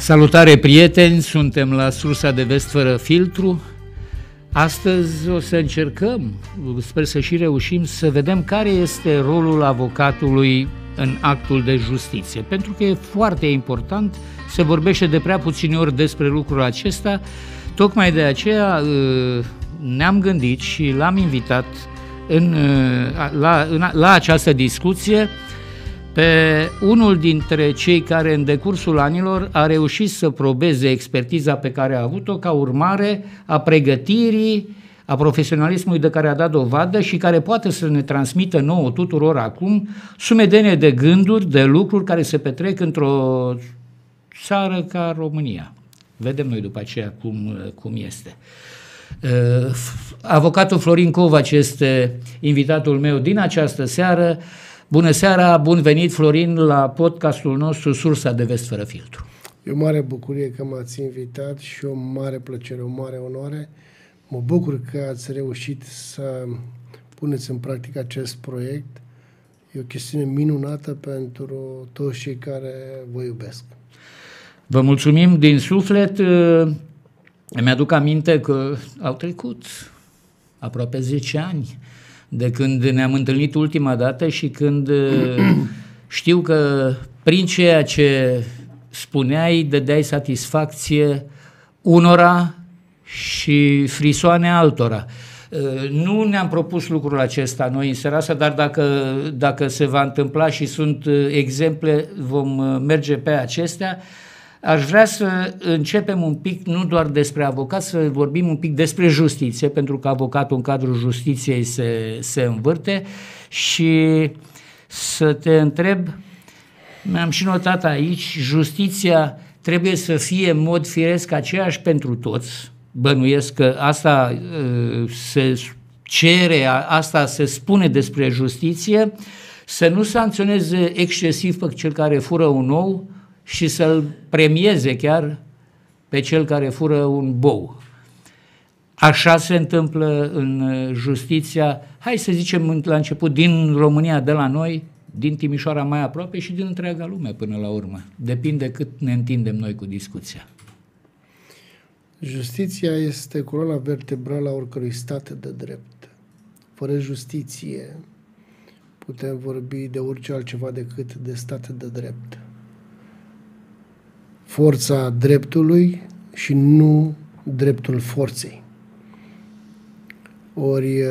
Salutare prieteni, suntem la Sursa de Vest fără filtru. Astăzi o să încercăm, sper să și reușim, să vedem care este rolul avocatului în actul de justiție. Pentru că e foarte important, se vorbește de prea puțini ori despre lucrul acesta, tocmai de aceea uh, ne-am gândit și l-am invitat în, uh, la, în, la această discuție pe unul dintre cei care în decursul anilor a reușit să probeze expertiza pe care a avut-o ca urmare a pregătirii, a profesionalismului de care a dat dovadă și care poate să ne transmită nouă tuturor acum sumedenie de gânduri, de lucruri care se petrec într-o țară ca România. Vedem noi după aceea cum, cum este. Uh, avocatul Florin Covaci este invitatul meu din această seară. Bună seara, bun venit Florin la podcastul nostru Sursa de Vest fără filtru. E o mare bucurie că m-ați invitat și o mare plăcere, o mare onoare. Mă bucur că ați reușit să puneți în practică acest proiect. E o chestiune minunată pentru toți cei care vă iubesc. Vă mulțumim din suflet. Îmi aduc aminte că au trecut aproape 10 ani de când ne-am întâlnit ultima dată și când uh, știu că prin ceea ce spuneai, dădeai satisfacție unora și frisoane altora. Uh, nu ne-am propus lucrul acesta noi în seara asta, dar dacă, dacă se va întâmpla și sunt uh, exemple, vom merge pe acestea. Aș vrea să începem un pic, nu doar despre avocat, să vorbim un pic despre justiție, pentru că avocatul în cadrul justiției se, se învârte. Și să te întreb, mi-am și notat aici, justiția trebuie să fie în mod firesc aceeași pentru toți, bănuiesc că asta uh, se cere, asta se spune despre justiție, să nu sancționeze excesiv pe cel care fură un ou, și să-l premieze chiar pe cel care fură un bou. Așa se întâmplă în justiția, hai să zicem la început, din România, de la noi, din Timișoara mai aproape și din întreaga lume până la urmă. Depinde cât ne întindem noi cu discuția. Justiția este coloana vertebrală a oricărui stat de drept. Fără justiție putem vorbi de orice altceva decât de stat de drept forța dreptului și nu dreptul forței. Ori uh,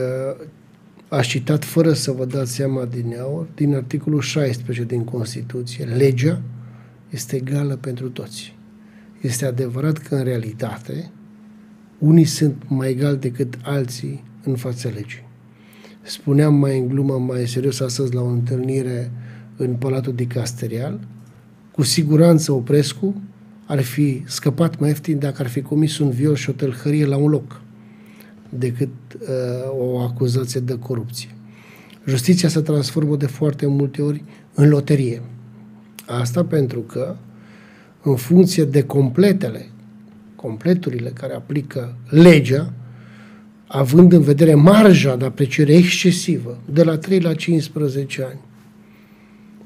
aș citat fără să vă dați seama din ea, din articolul 16 din Constituție, legea este egală pentru toți. Este adevărat că în realitate unii sunt mai egali decât alții în fața legii. Spuneam mai în glumă, mai serios astăzi la o întâlnire în Palatul Dicasterial, cu siguranță Oprescu ar fi scăpat mai ieftin dacă ar fi comis un viol și o tălhărie la un loc decât uh, o acuzație de corupție. Justiția se transformă de foarte multe ori în loterie. Asta pentru că, în funcție de completele, completurile care aplică legea, având în vedere marja de apreciere excesivă, de la 3 la 15 ani,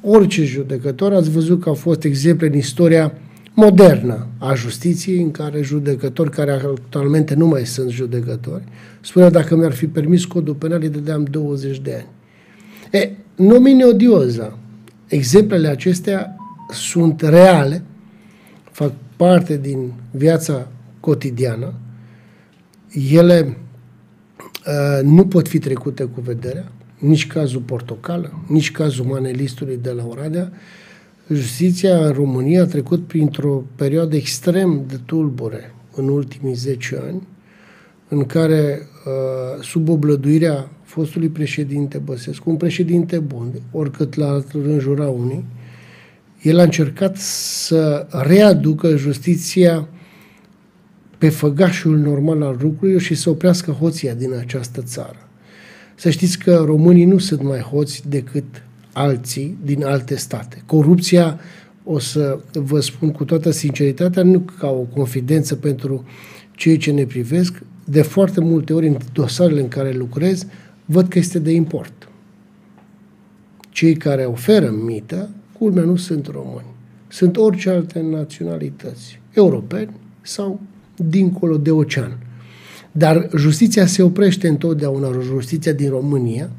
orice judecător, ați văzut că au fost exemple în istoria modernă a justiției, în care judecători care actualmente nu mai sunt judecători, spunea dacă mi-ar fi permis codul penal, îi dădeam 20 de ani. E, nomine odioza. Exemplele acestea sunt reale, fac parte din viața cotidiană, ele uh, nu pot fi trecute cu vederea, nici cazul Portocală, nici cazul manelistului de la Oradea, Justiția în România a trecut printr-o perioadă extrem de tulbure în ultimii 10 ani, în care, uh, sub oblăduirea fostului președinte Băsescu, un președinte bun, oricât l-a înjura unii, el a încercat să readucă justiția pe făgașul normal al lucrurilor și să oprească hoția din această țară. Să știți că românii nu sunt mai hoți decât alții din alte state. Corupția, o să vă spun cu toată sinceritatea, nu ca o confidență pentru cei ce ne privesc, de foarte multe ori în dosarele în care lucrez, văd că este de import. Cei care oferă mită, culmea nu sunt români. sunt orice alte naționalități, europeni sau dincolo de ocean. Dar justiția se oprește întotdeauna, justiția din România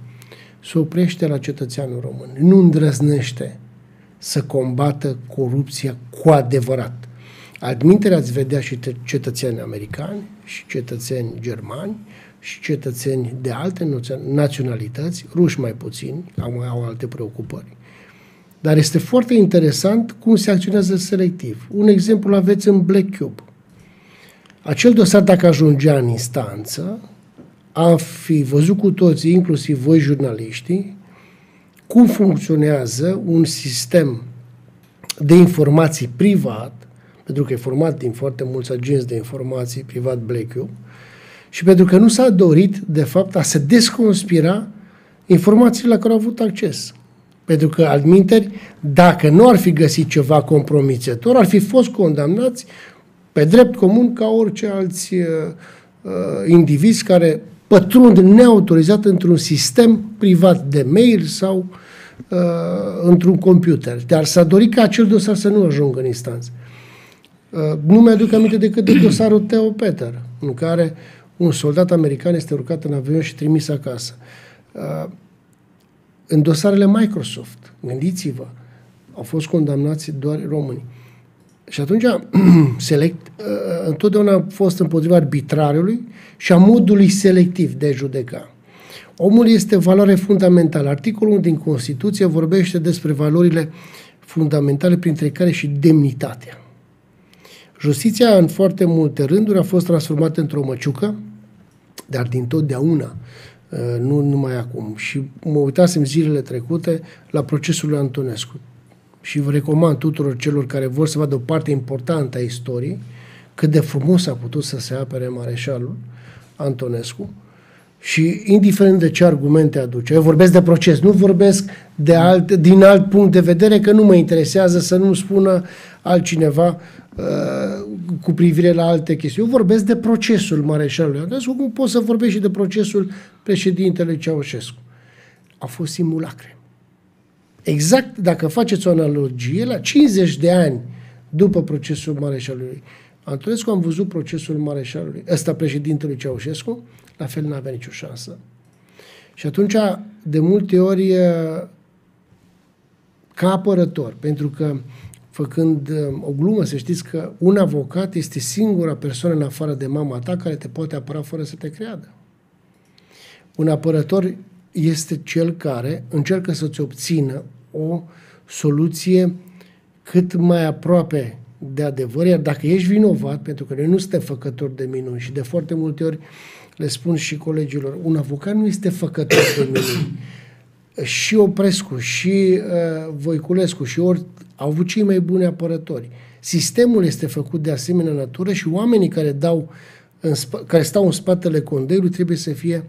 se oprește la cetățeanul român. Nu îndrăznește să combată corupția cu adevărat. Admintere ați vedea și cetățeni americani, și cetățeni germani, și cetățeni de alte naționalități, ruși mai puțini, au, au alte preocupări. Dar este foarte interesant cum se acționează selectiv. Un exemplu aveți în Black Cube. Acel dosar, dacă ajungea în instanță, a fi văzut cu toții, inclusiv voi jurnaliștii, cum funcționează un sistem de informații privat, pentru că e format din foarte mulți agenți de informații privat Black Cube, și pentru că nu s-a dorit, de fapt, a se desconspira informațiile la care au avut acces. Pentru că, adminteri, dacă nu ar fi găsit ceva compromițător, ar fi fost condamnați pe drept comun ca orice alți uh, uh, indivizi care pătrund neautorizat într-un sistem privat de mail sau uh, într-un computer. Dar s-a dorit ca acel dosar să nu ajungă în instanță. Uh, nu mi-aduc aminte decât de dosarul Theo Peter, în care un soldat american este urcat în avion și trimis acasă. Uh, în dosarele Microsoft, gândiți-vă, au fost condamnați doar români. Și atunci, select, uh, întotdeauna a fost împotriva arbitrarului și a modului selectiv de judeca. Omul este valoare fundamentală. Articolul 1 din Constituție vorbește despre valorile fundamentale, printre care și demnitatea. Justiția, în foarte multe rânduri, a fost transformată într-o măciucă, dar din totdeauna, uh, nu numai acum. Și mă uitasem zilele trecute la procesul lui Antonescu. Și vă recomand tuturor celor care vor să vadă o parte importantă a istoriei, cât de frumos a putut să se apere mareșalul Antonescu, și indiferent de ce argumente aduce, eu vorbesc de proces, nu vorbesc de alt, din alt punct de vedere, că nu mă interesează să nu spună altcineva uh, cu privire la alte chestiuni. Eu vorbesc de procesul Mareșalului Andrescu, cum pot să vorbesc și de procesul președintelui Ceaușescu. Au fost simulacre. Exact, dacă faceți o analogie, la 50 de ani după procesul Mareșalului Antonescu, am văzut procesul Mareșalului, ăsta președintelui Ceaușescu, la fel n-avea nicio șansă. Și atunci, de multe ori, ca apărător, pentru că făcând o glumă, să știți că un avocat este singura persoană în afară de mama ta care te poate apăra fără să te creadă. Un apărător este cel care încearcă să-ți obțină o soluție cât mai aproape de adevăr, iar dacă ești vinovat, pentru că noi nu suntem făcători de minuni și de foarte multe ori le spun și colegilor, un avocat nu este făcător de minuni. Și Oprescu, și uh, Voiculescu, și ori au avut cei mai buni apărători. Sistemul este făcut de asemenea natură și oamenii care, dau în sp- care stau în spatele condeiului trebuie să fie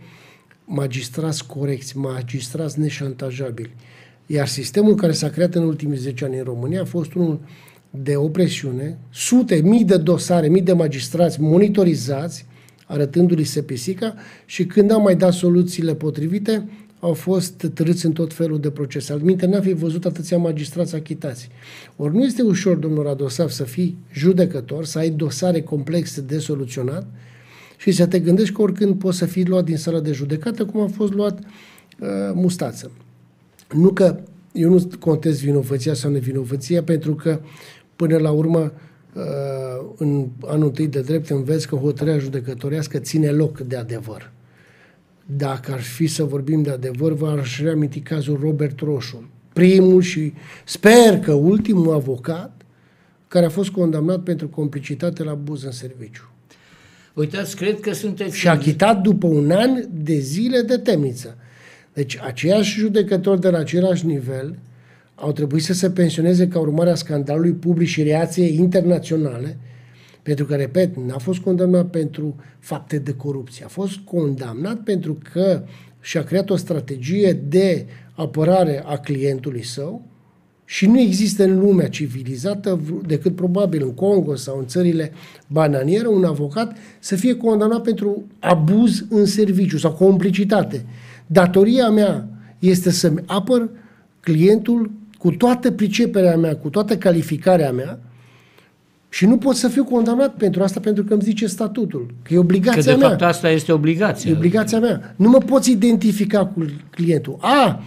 magistrați corecți, magistrați neșantajabili. Iar sistemul care s-a creat în ultimii 10 ani în România a fost unul de opresiune, sute, mii de dosare, mii de magistrați monitorizați, arătându-li se pisica și când am mai dat soluțiile potrivite, au fost târâți în tot felul de procese. Altminte, n-a fi văzut atâția magistrați achitați. Ori nu este ușor, domnul Radosav, să fii judecător, să ai dosare complexe de soluționat și să te gândești că oricând poți să fii luat din sala de judecată, cum a fost luat uh, Mustață. Nu că eu nu contez vinovăția sau nevinovăția, pentru că până la urmă uh, în anul întâi de drept înveți că hotărârea judecătorească ține loc de adevăr. Dacă ar fi să vorbim de adevăr, v-aș reaminti cazul Robert Roșu, primul și sper că ultimul avocat care a fost condamnat pentru complicitate la abuz în serviciu. Uitați, cred că sunteți... Și a chitat după un an de zile de temniță. Deci aceiași judecători de la același nivel au trebuit să se pensioneze ca urmare a scandalului public și reacție internaționale, pentru că, repet, n-a fost condamnat pentru fapte de corupție. A fost condamnat pentru că și-a creat o strategie de apărare a clientului său și nu există în lumea civilizată, decât probabil în Congo sau în țările bananiere, un avocat să fie condamnat pentru abuz în serviciu sau complicitate. Datoria mea este să-mi apăr clientul cu toată priceperea mea, cu toată calificarea mea, și nu pot să fiu condamnat pentru asta pentru că îmi zice statutul, că e obligația Că de mea. fapt asta este obligația. E obligația mea. Nu mă poți identifica cu clientul. A,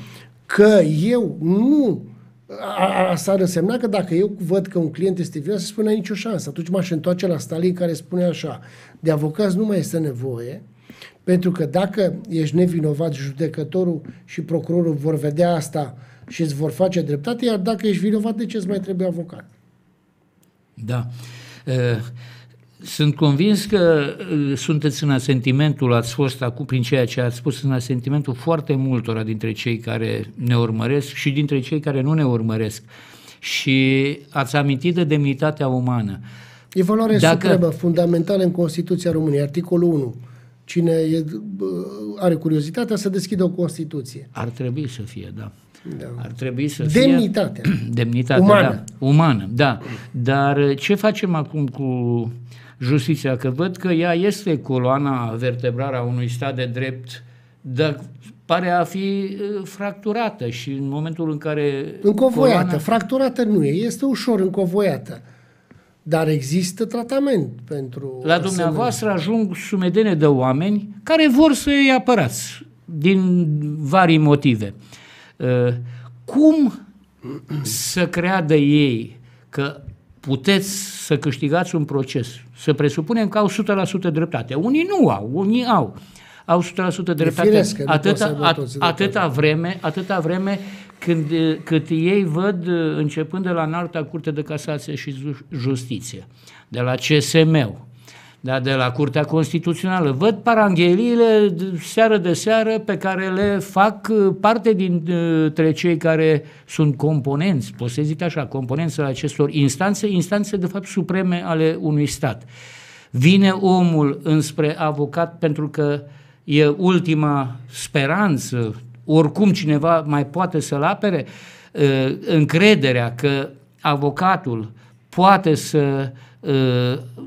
că eu nu... A, a, asta ar însemna că dacă eu văd că un client este vinovat, să spun ai nicio șansă. Atunci m-aș întoarce la Stalin care spune așa, de avocați nu mai este nevoie, pentru că dacă ești nevinovat, judecătorul și procurorul vor vedea asta și îți vor face dreptate, iar dacă ești vinovat, de ce îți mai trebuie avocat? Da. Uh, Sunt convins că uh, sunteți în asentimentul, ați fost acum prin ceea ce ați spus, în asentimentul foarte multora dintre cei care ne urmăresc și dintre cei care nu ne urmăresc. Și ați amintit de demnitatea umană. E valoare Dacă- supremă, fundamentală în Constituția României, articolul 1. Cine e, bă, are curiozitatea să deschidă o Constituție. Ar trebui să fie, da. Da. Ar trebui să fie... Demnitatea. Demnitatea, Umană. da. Umană, da. Dar ce facem acum cu justiția? Că văd că ea este coloana vertebrală a unui stat de drept, dar pare a fi uh, fracturată și în momentul în care... Încovoiată, coloana- fracturată nu e, este ușor încovoiată. Dar există tratament pentru... La dumneavoastră ajung sumedene de oameni care vor să îi apărați din vari motive. Uh, Cum să creadă ei că puteți să câștigați un proces? Să presupunem că au 100% dreptate. Unii nu au, unii au. Au 100% dreptate firesc că nu poți să atâta, aibă at, toți dreptate. atâta vreme, atâta vreme când, uh, cât ei văd, uh, începând de la înalta Curte de Casație și Ju- Justiție, de la CSM-ul, da, de la Curtea Constituțională. Văd parangheliile de- seară de seară pe care le fac uh, parte dintre cei care sunt componenți, pot să zic așa, componenți ale acestor instanțe, instanțe de fapt supreme ale unui stat. Vine omul înspre avocat pentru că e ultima speranță, oricum cineva mai poate să-l apere, uh, încrederea că avocatul poate să uh,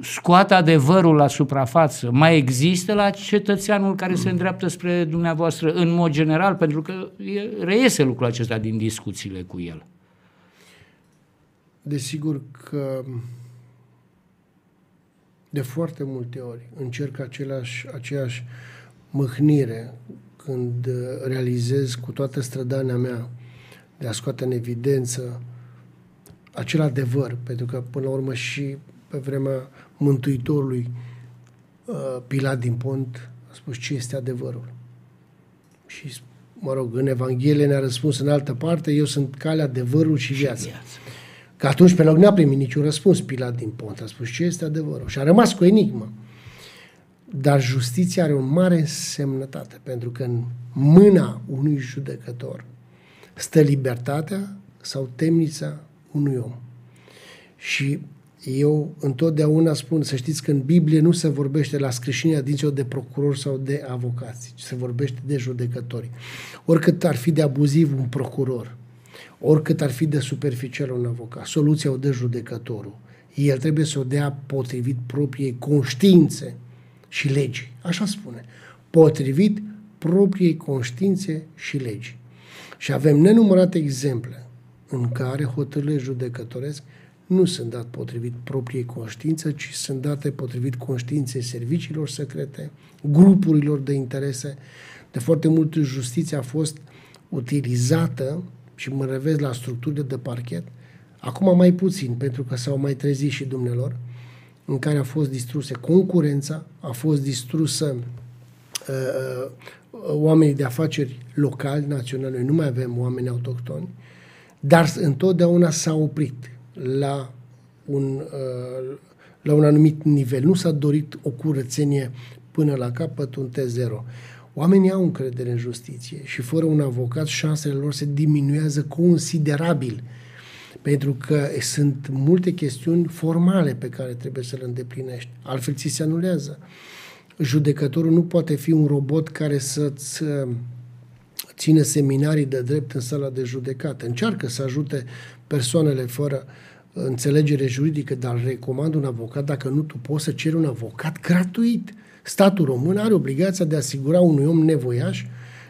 scoată adevărul la suprafață, mai există la cetățeanul care se îndreaptă spre dumneavoastră în mod general, pentru că e, reiese lucrul acesta din discuțiile cu el. Desigur că de foarte multe ori încerc același, aceeași mâhnire când uh, realizez cu toată strădania mea de a scoate în evidență acel adevăr, pentru că până la urmă și pe vremea Mântuitorului uh, Pilat din Pont a spus ce este adevărul. Și, mă rog, în Evanghelie ne-a răspuns în altă parte, eu sunt calea, adevărul și viața. Viață. Că atunci pe loc n-a primit niciun răspuns Pilat din Pont. A spus ce este adevărul. Și a rămas cu o enigmă. Dar justiția are o mare însemnătate, pentru că în mâna unui judecător stă libertatea sau temnița unui om. Și eu întotdeauna spun, să știți că în Biblie nu se vorbește la scrâșnirea dinților de procurori sau de avocați, ci se vorbește de judecători. Oricât ar fi de abuziv un procuror, oricât ar fi de superficial un avocat, soluția o dă judecătorul. El trebuie să o dea potrivit propriei conștiințe și legii. Așa spune. Potrivit propriei conștiințe și legii. Și avem nenumărate exemple în care hotărârile judecătoresc nu sunt date potrivit propriei conștiințe, ci sunt date potrivit conștiinței serviciilor secrete, grupurilor de interese. De foarte mult justiția a fost utilizată și mă revez la structurile de parchet, acum mai puțin, pentru că s-au mai trezit și dumnelor, în care a fost distruse concurența, a fost distrusă uh, oamenii de afaceri locali, naționali, noi nu mai avem oameni autohtoni, dar întotdeauna s-a oprit la un, uh, la un anumit nivel. Nu s-a dorit o curățenie până la capăt, un T0. Oamenii au încredere în justiție și fără un avocat șansele lor se diminuează considerabil pentru că sunt multe chestiuni formale pe care trebuie să le îndeplinești. Altfel ți se anulează. Judecătorul nu poate fi un robot care să-ți uh, ține seminarii de drept în sala de judecată. Încearcă să ajute persoanele fără înțelegere juridică, dar recomand un avocat dacă nu tu poți să ceri un avocat gratuit. Statul român are obligația de a asigura unui om nevoiaș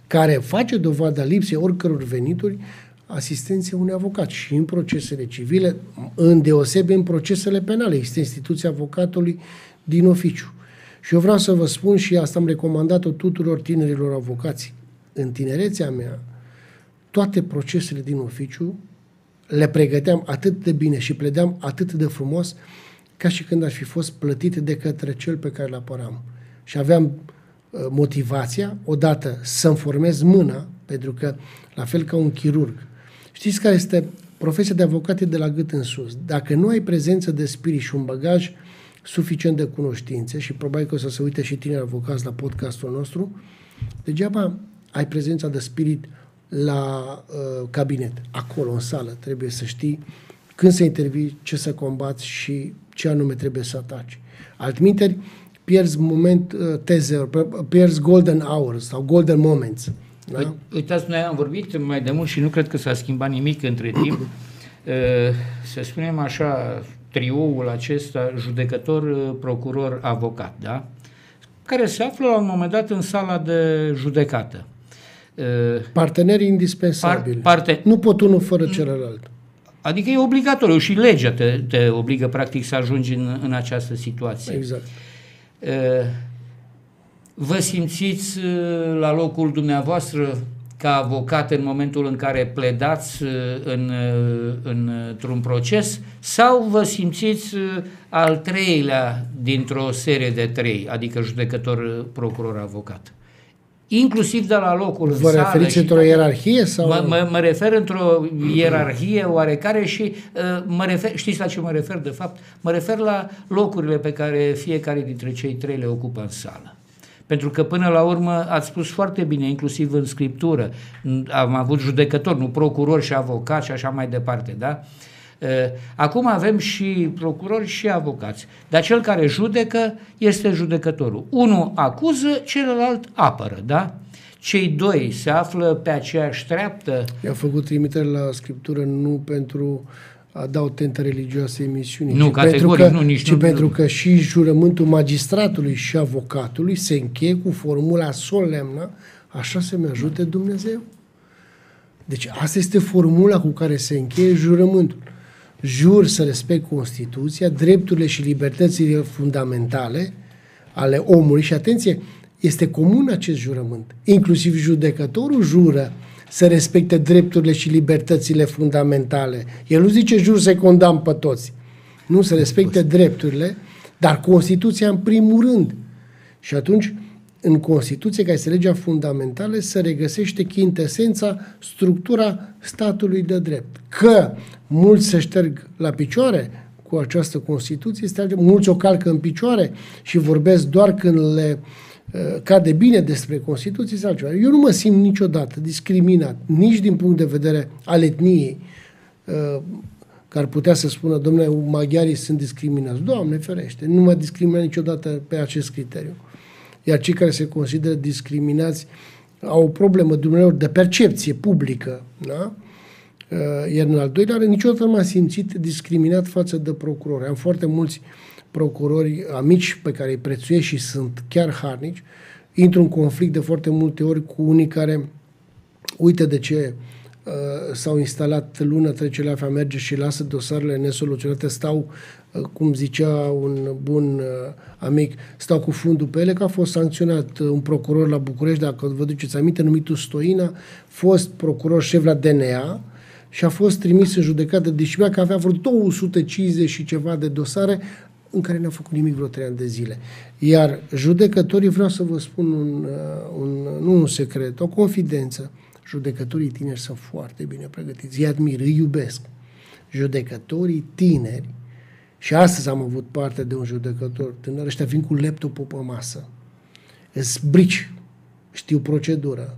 care face dovada lipsei oricăror venituri, asistenția unui avocat și în procesele civile, în deosebe în procesele penale. Este instituția avocatului din oficiu. Și eu vreau să vă spun și asta am recomandat-o tuturor tinerilor avocați. În tinerețea mea, toate procesele din oficiu le pregăteam atât de bine și pledeam atât de frumos ca și când aș fi fost plătit de către cel pe care îl apăram. Și aveam uh, motivația, odată, să-mi formez mâna, pentru că, la fel ca un chirurg, știți care este profesia de avocat e de la gât în sus. Dacă nu ai prezență de spirit și un bagaj suficient de cunoștințe, și probabil că o să se uite și tineri avocați la podcastul nostru, degeaba ai prezența de spirit la uh, cabinet, acolo, în sală. Trebuie să știi când să intervii, ce să combați și ce anume trebuie să ataci. Altminteri, pierzi moment uh, tezer, pierzi golden hours sau golden moments. Da? Uitați, noi am vorbit mai de mult și nu cred că s-a schimbat nimic între timp. Uh, să spunem așa, trioul acesta, judecător, uh, procuror, avocat, da? care se află la un moment dat în sala de judecată. Uh, Parteneri indispensabili. Par, parte... Nu pot unul fără celălalt. Adică e obligatoriu și legea te, te obligă practic să ajungi în, în această situație. Exact. Uh, vă simțiți uh, la locul dumneavoastră ca avocat în momentul în care pledați uh, în, în, într-un proces sau vă simțiți al treilea dintr-o serie de trei, adică judecător, procuror, avocat? Inclusiv de la locul Vă în referiți într-o ierarhie? Sau? Mă, mă, mă refer într-o ierarhie oarecare și uh, mă refer, știți la ce mă refer de fapt? Mă refer la locurile pe care fiecare dintre cei trei le ocupă în sală. Pentru că până la urmă ați spus foarte bine, inclusiv în scriptură, am avut judecători, nu procurori și avocați și așa mai departe, da? Uh, Eh, acum avem și procurori și avocați, dar cel care judecă este judecătorul. Unul acuză, celălalt apără, da? Cei doi se află pe aceeași treaptă. I-a făcut trimitere la Scriptură nu pentru a da o tentă religioasă emisiunii, nu, ci, pentru că, nu, nici ci nu, pentru că și jurământul magistratului și avocatului se încheie cu formula solemnă, așa să mi ajute Dumnezeu. Deci asta este formula cu care se încheie jurământul jur să respect Constituția, drepturile și libertățile fundamentale ale omului și atenție, este comun acest jurământ. Inclusiv judecătorul jură să respecte drepturile și libertățile fundamentale. El nu zice jur să condamn pe toți. Nu, să respecte drepturile, dar Constituția în primul rând. Și atunci, în Constituție, ca este legea fundamentală, se regăsește chintesența, structura statului de drept. Că mulți se șterg la picioare cu această Constituție, este mulți o calcă în picioare și vorbesc doar când le uh, cade bine despre Constituție sau altceva. Eu nu mă simt niciodată discriminat, nici din punct de vedere al etniei, uh, care putea să spună, domnule, maghiarii sunt discriminați. Doamne, ferește, nu mă discriminat niciodată pe acest criteriu. Iar cei care se consideră discriminați au o problemă Dumnezeu de percepție publică. Da? Uh, iar în al doilea rând, niciodată nu m-am simțit discriminat față de procurori. Am foarte mulți procurori amici pe care îi prețuiesc și sunt chiar harnici. Intru în conflict de foarte multe ori cu unii care uită de ce uh, s-au instalat lună trece la merge și lasă dosarele nesoluționate, stau, uh, cum zicea un bun uh, amic, stau cu fundul pe ele, că a fost sancționat uh, un procuror la București, dacă vă duceți aminte, numitul Stoina, fost procuror șef la DNA, și a fost trimis în judecată de Șibea că avea vreo 250 și ceva de dosare în care n-a făcut nimic vreo trei ani de zile. Iar judecătorii, vreau să vă spun un, uh, un, nu un secret, o confidență, judecătorii tineri sunt foarte bine pregătiți. Îi admir, îi iubesc. Judecătorii tineri, și astăzi am avut parte de un judecător tânăr, ăștia vin cu laptopul pe masă. Îs brici, știu procedură,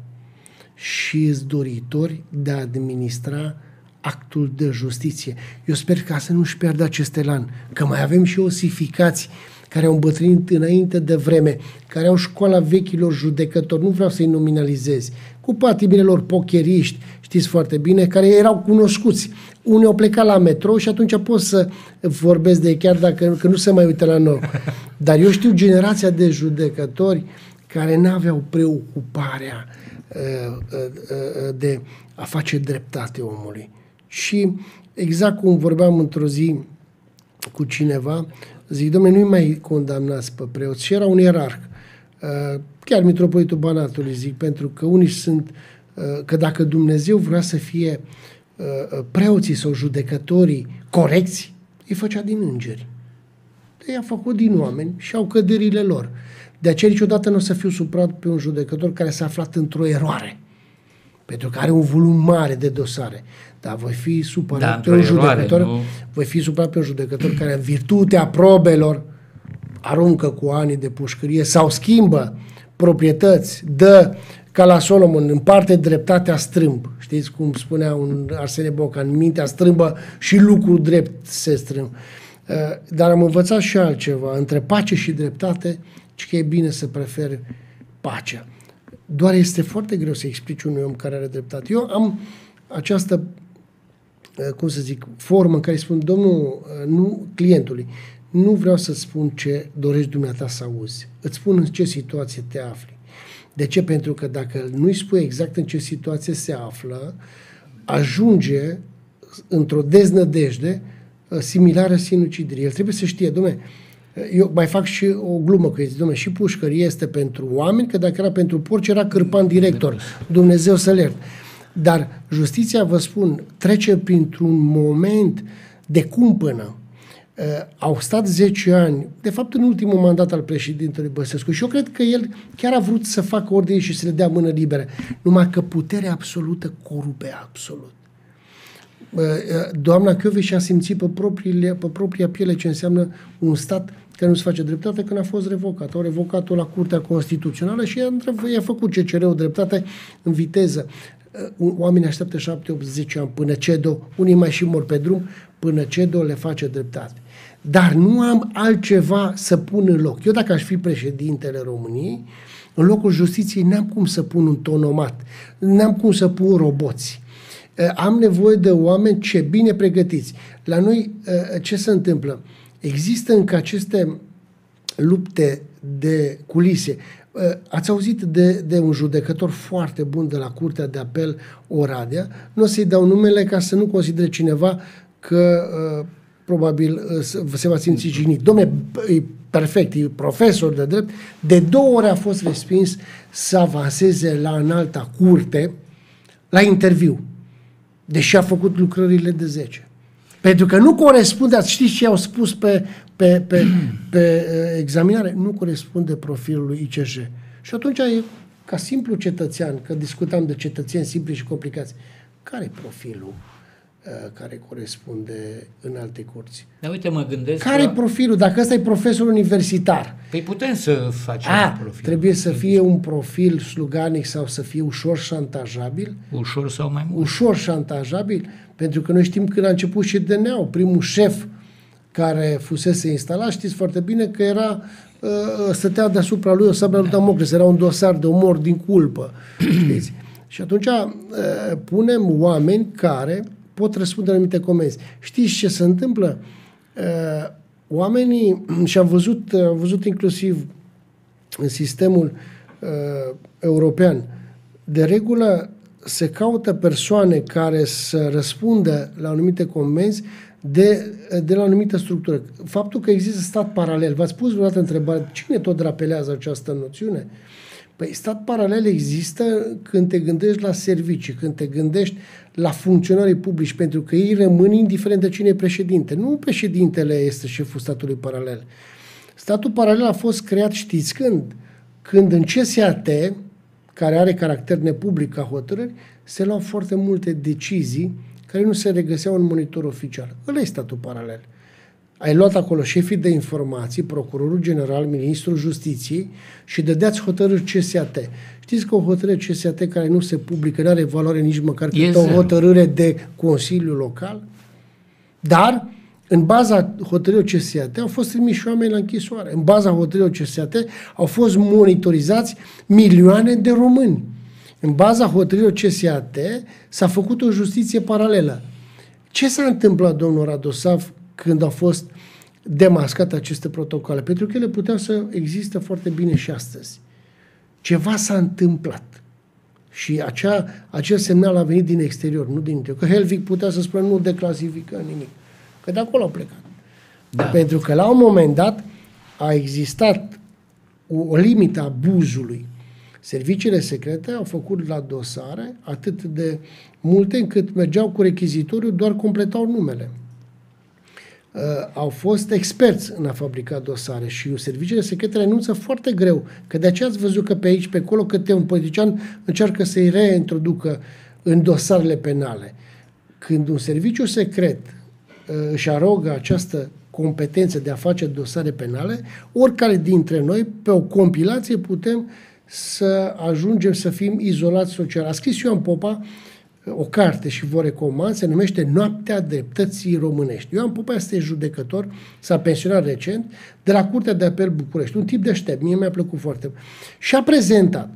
și îți doritori de a administra actul de justiție. Eu sper ca să nu-și pierdă acest elan, că mai avem și osificați care au îmbătrânit înainte de vreme, care au școala vechilor judecători, nu vreau să-i nominalizez, cu lor pocheriști, știți foarte bine, care erau cunoscuți. Unii au plecat la metro și atunci pot să vorbesc de ei, chiar dacă că nu se mai uită la noi. Dar eu știu generația de judecători care n-aveau preocuparea de a face dreptate omului. Și exact cum vorbeam într-o zi cu cineva, zic, domnule, nu-i mai condamnați pe preoți. Și era un ierarh, chiar mitropolitul Banatului, zic, pentru că unii sunt, că dacă Dumnezeu vrea să fie preoții sau judecătorii corecți, îi făcea din îngeri. I-a făcut din oameni și au căderile lor. De aceea niciodată nu o să fiu suprat pe un judecător care s-a aflat într-o eroare. Pentru că are un volum mare de dosare. Dar voi fi supărat da, pe un judecător, nu... voi fi supărat pe un judecător care în virtutea probelor aruncă cu ani de pușcărie sau schimbă proprietăți, dă ca la Solomon, în parte dreptatea strâmb. Știți cum spunea un Arsene Boca, în mintea strâmbă și lucrul drept se strâmb. Uh, dar am învățat și altceva. Între pace și dreptate, că e bine să preferi pacea. Doar este foarte greu să explici unui om care are dreptate. Eu am această, uh, cum să zic, formă în care spun, domnul, uh, nu clientului, nu vreau să spun ce dorești dumneata să auzi. Îți spun în ce situație te afli. De ce? Pentru că dacă nu-i spui exact în ce situație se află, ajunge într-o deznădejde uh, similară sinuciderii. El trebuie să știe, domne, eu mai fac și o glumă cu ei, domne, și pușcărie este pentru oameni, că dacă era pentru porci, era cârpan director. Dumnezeu să le Dar justiția, vă spun, trece printr-un moment de cumpănă, uh, au stat 10 ani, de fapt în ultimul mandat al președintelui Băsescu și eu cred că el chiar a vrut să facă ordine și să le dea mână liberă, numai că puterea absolută corupe absolut. Uh, uh, doamna și a simțit pe, propriile, pe propria piele ce înseamnă un stat care nu se face dreptate când a fost revocat. Au revocat-o la Curtea Constituțională și i-a, făcut CCR-ul dreptate în viteză. Uh, oamenii așteaptă 7, 8, 10 ani până CEDO, unii mai și mor pe drum, până CEDO le face dreptate. Dar nu am altceva să pun în loc. Eu dacă aș fi președintele României, în locul justiției n-am cum să pun un tonomat, n-am cum să pun roboți. Am nevoie de oameni ce bine pregătiți. La noi ce se întâmplă? Există încă aceste lupte de culise. Ați auzit de, de un judecător foarte bun de la Curtea de Apel Oradea. Nu o să-i dau numele ca să nu considere cineva că uh, probabil uh, se va simți jignit. Domne, e perfect, e profesor de drept. De două ori a fost respins să avanseze la înalta curte la interviu, deși a făcut lucrările de 10. Pentru că nu corespunde, știți ce au spus pe, pe, pe, pe uh, examinare? Nu corespunde profilului ICJ. Și atunci e ca simplu cetățean, că discutam de cetățeni simpli și complicați, care e profilul uh, care corespunde în alte curți? Da, uite, mă gândesc Care e profilul? Dacă ăsta e profesor universitar. Păi putem să facem A, un profil. Trebuie să fie un profil sluganic sau să fie ușor șantajabil? Ușor sau mai mult? Ușor șantajabil? Pentru că noi știm când a început și DNA-ul, primul șef care fusese instalat, știți foarte bine că era uh, stătea deasupra lui o sabia lui Damocles, era un dosar de omor din culpă. știți? Și atunci uh, punem oameni care pot răspunde la anumite comenzi. Știți ce se întâmplă? Uh, oamenii, și am văzut, am văzut inclusiv în sistemul uh, european, de regulă se caută persoane care să răspundă la anumite comenzi de, de la o anumită structură. Faptul că există stat paralel, v-ați pus vreodată întrebare, cine tot drapelează această noțiune? Păi stat paralel există când te gândești la servicii, când te gândești la funcționarii publici, pentru că ei rămân indiferent de cine e președinte. Nu președintele este șeful statului paralel. Statul paralel a fost creat, știți când? Când în CSAT, care are caracter nepublic ca hotărâri, se luau foarte multe decizii care nu se regăseau în monitor oficial. Ăla e statul paralel. Ai luat acolo șefii de informații, procurorul general, ministrul justiției și dădeați hotărâri CSAT. Știți că o hotărâre CSAT care nu se publică, nu are valoare nici măcar cât o hotărâre de Consiliu Local, dar în baza hotărârii CSAT au fost trimiși oameni la închisoare. În baza hotărârii CSAT au fost monitorizați milioane de români. În baza hotărârii CSAT s-a făcut o justiție paralelă. Ce s-a întâmplat, domnul Radosav, când au fost demascate aceste protocole? Pentru că ele puteau să existe foarte bine și astăzi. Ceva s-a întâmplat. Și acea, acel semnal a venit din exterior, nu din interior. Că Helvig putea să spună nu declasifică nimic. Că de acolo a plecat. Da. Pentru că la un moment dat a existat o, o limită a abuzului. Serviciile secrete au făcut la dosare atât de multe încât mergeau cu rechizitoriu, doar completau numele. Uh, au fost experți în a fabrica dosare și serviciile secrete renunță foarte greu, că de aceea ați văzut că pe aici, pe acolo, câte un politician încearcă să-i reintroducă în dosarele penale. Când un serviciu secret uh, își arogă această competență de a face dosare penale, oricare dintre noi, pe o compilație, putem să ajungem să fim izolați social. A scris Ioan Popa o carte și vă recomand, se numește Noaptea Dreptății Românești. Ioan Popa este judecător, s-a pensionat recent, de la Curtea de Apel București. Un tip deștept, mie mi-a plăcut foarte mult. Și a prezentat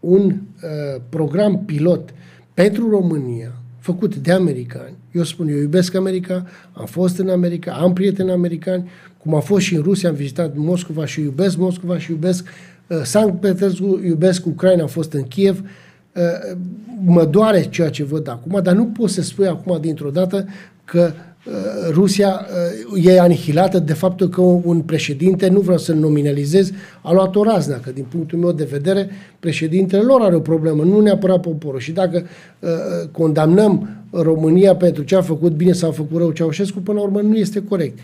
un uh, program pilot pentru România, făcut de americani. Eu spun, eu iubesc America, am fost în America, am prieteni americani, cum a fost și în Rusia, am vizitat Moscova și iubesc Moscova și iubesc uh, Sankt Petersburg, iubesc Ucraina, am fost în Kiev, uh, mă doare ceea ce văd acum, dar nu pot să spui acum dintr-o dată că uh, Rusia uh, e anihilată de faptul că un președinte, nu vreau să-l nominalizez, a luat o raznă, că din punctul meu de vedere președintele lor are o problemă, nu neapărat poporul. Și dacă uh, condamnăm România pentru ce a făcut bine sau a făcut rău Ceaușescu, până la urmă nu este corect.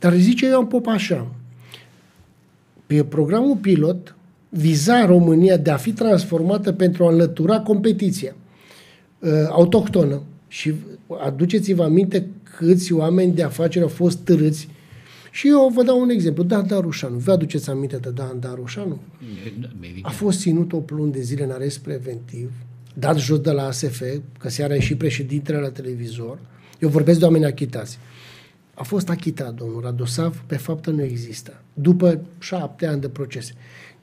Dar zice Ioan Pop așa, pe programul pilot viza România de a fi transformată pentru a înlătura competiția uh, autohtonă. Și aduceți-vă aminte câți oameni de afaceri au fost târâți și eu vă dau un exemplu. Dan Darușanu. Vă aduceți aminte de Dan Darușanu? A fost ținut o luni de zile în arest preventiv, dat jos de la ASF, că seara a ieșit președintele la televizor. Eu vorbesc de oameni achitați. A fost achitat domnul Radosav, pe faptă nu există. După șapte ani de procese.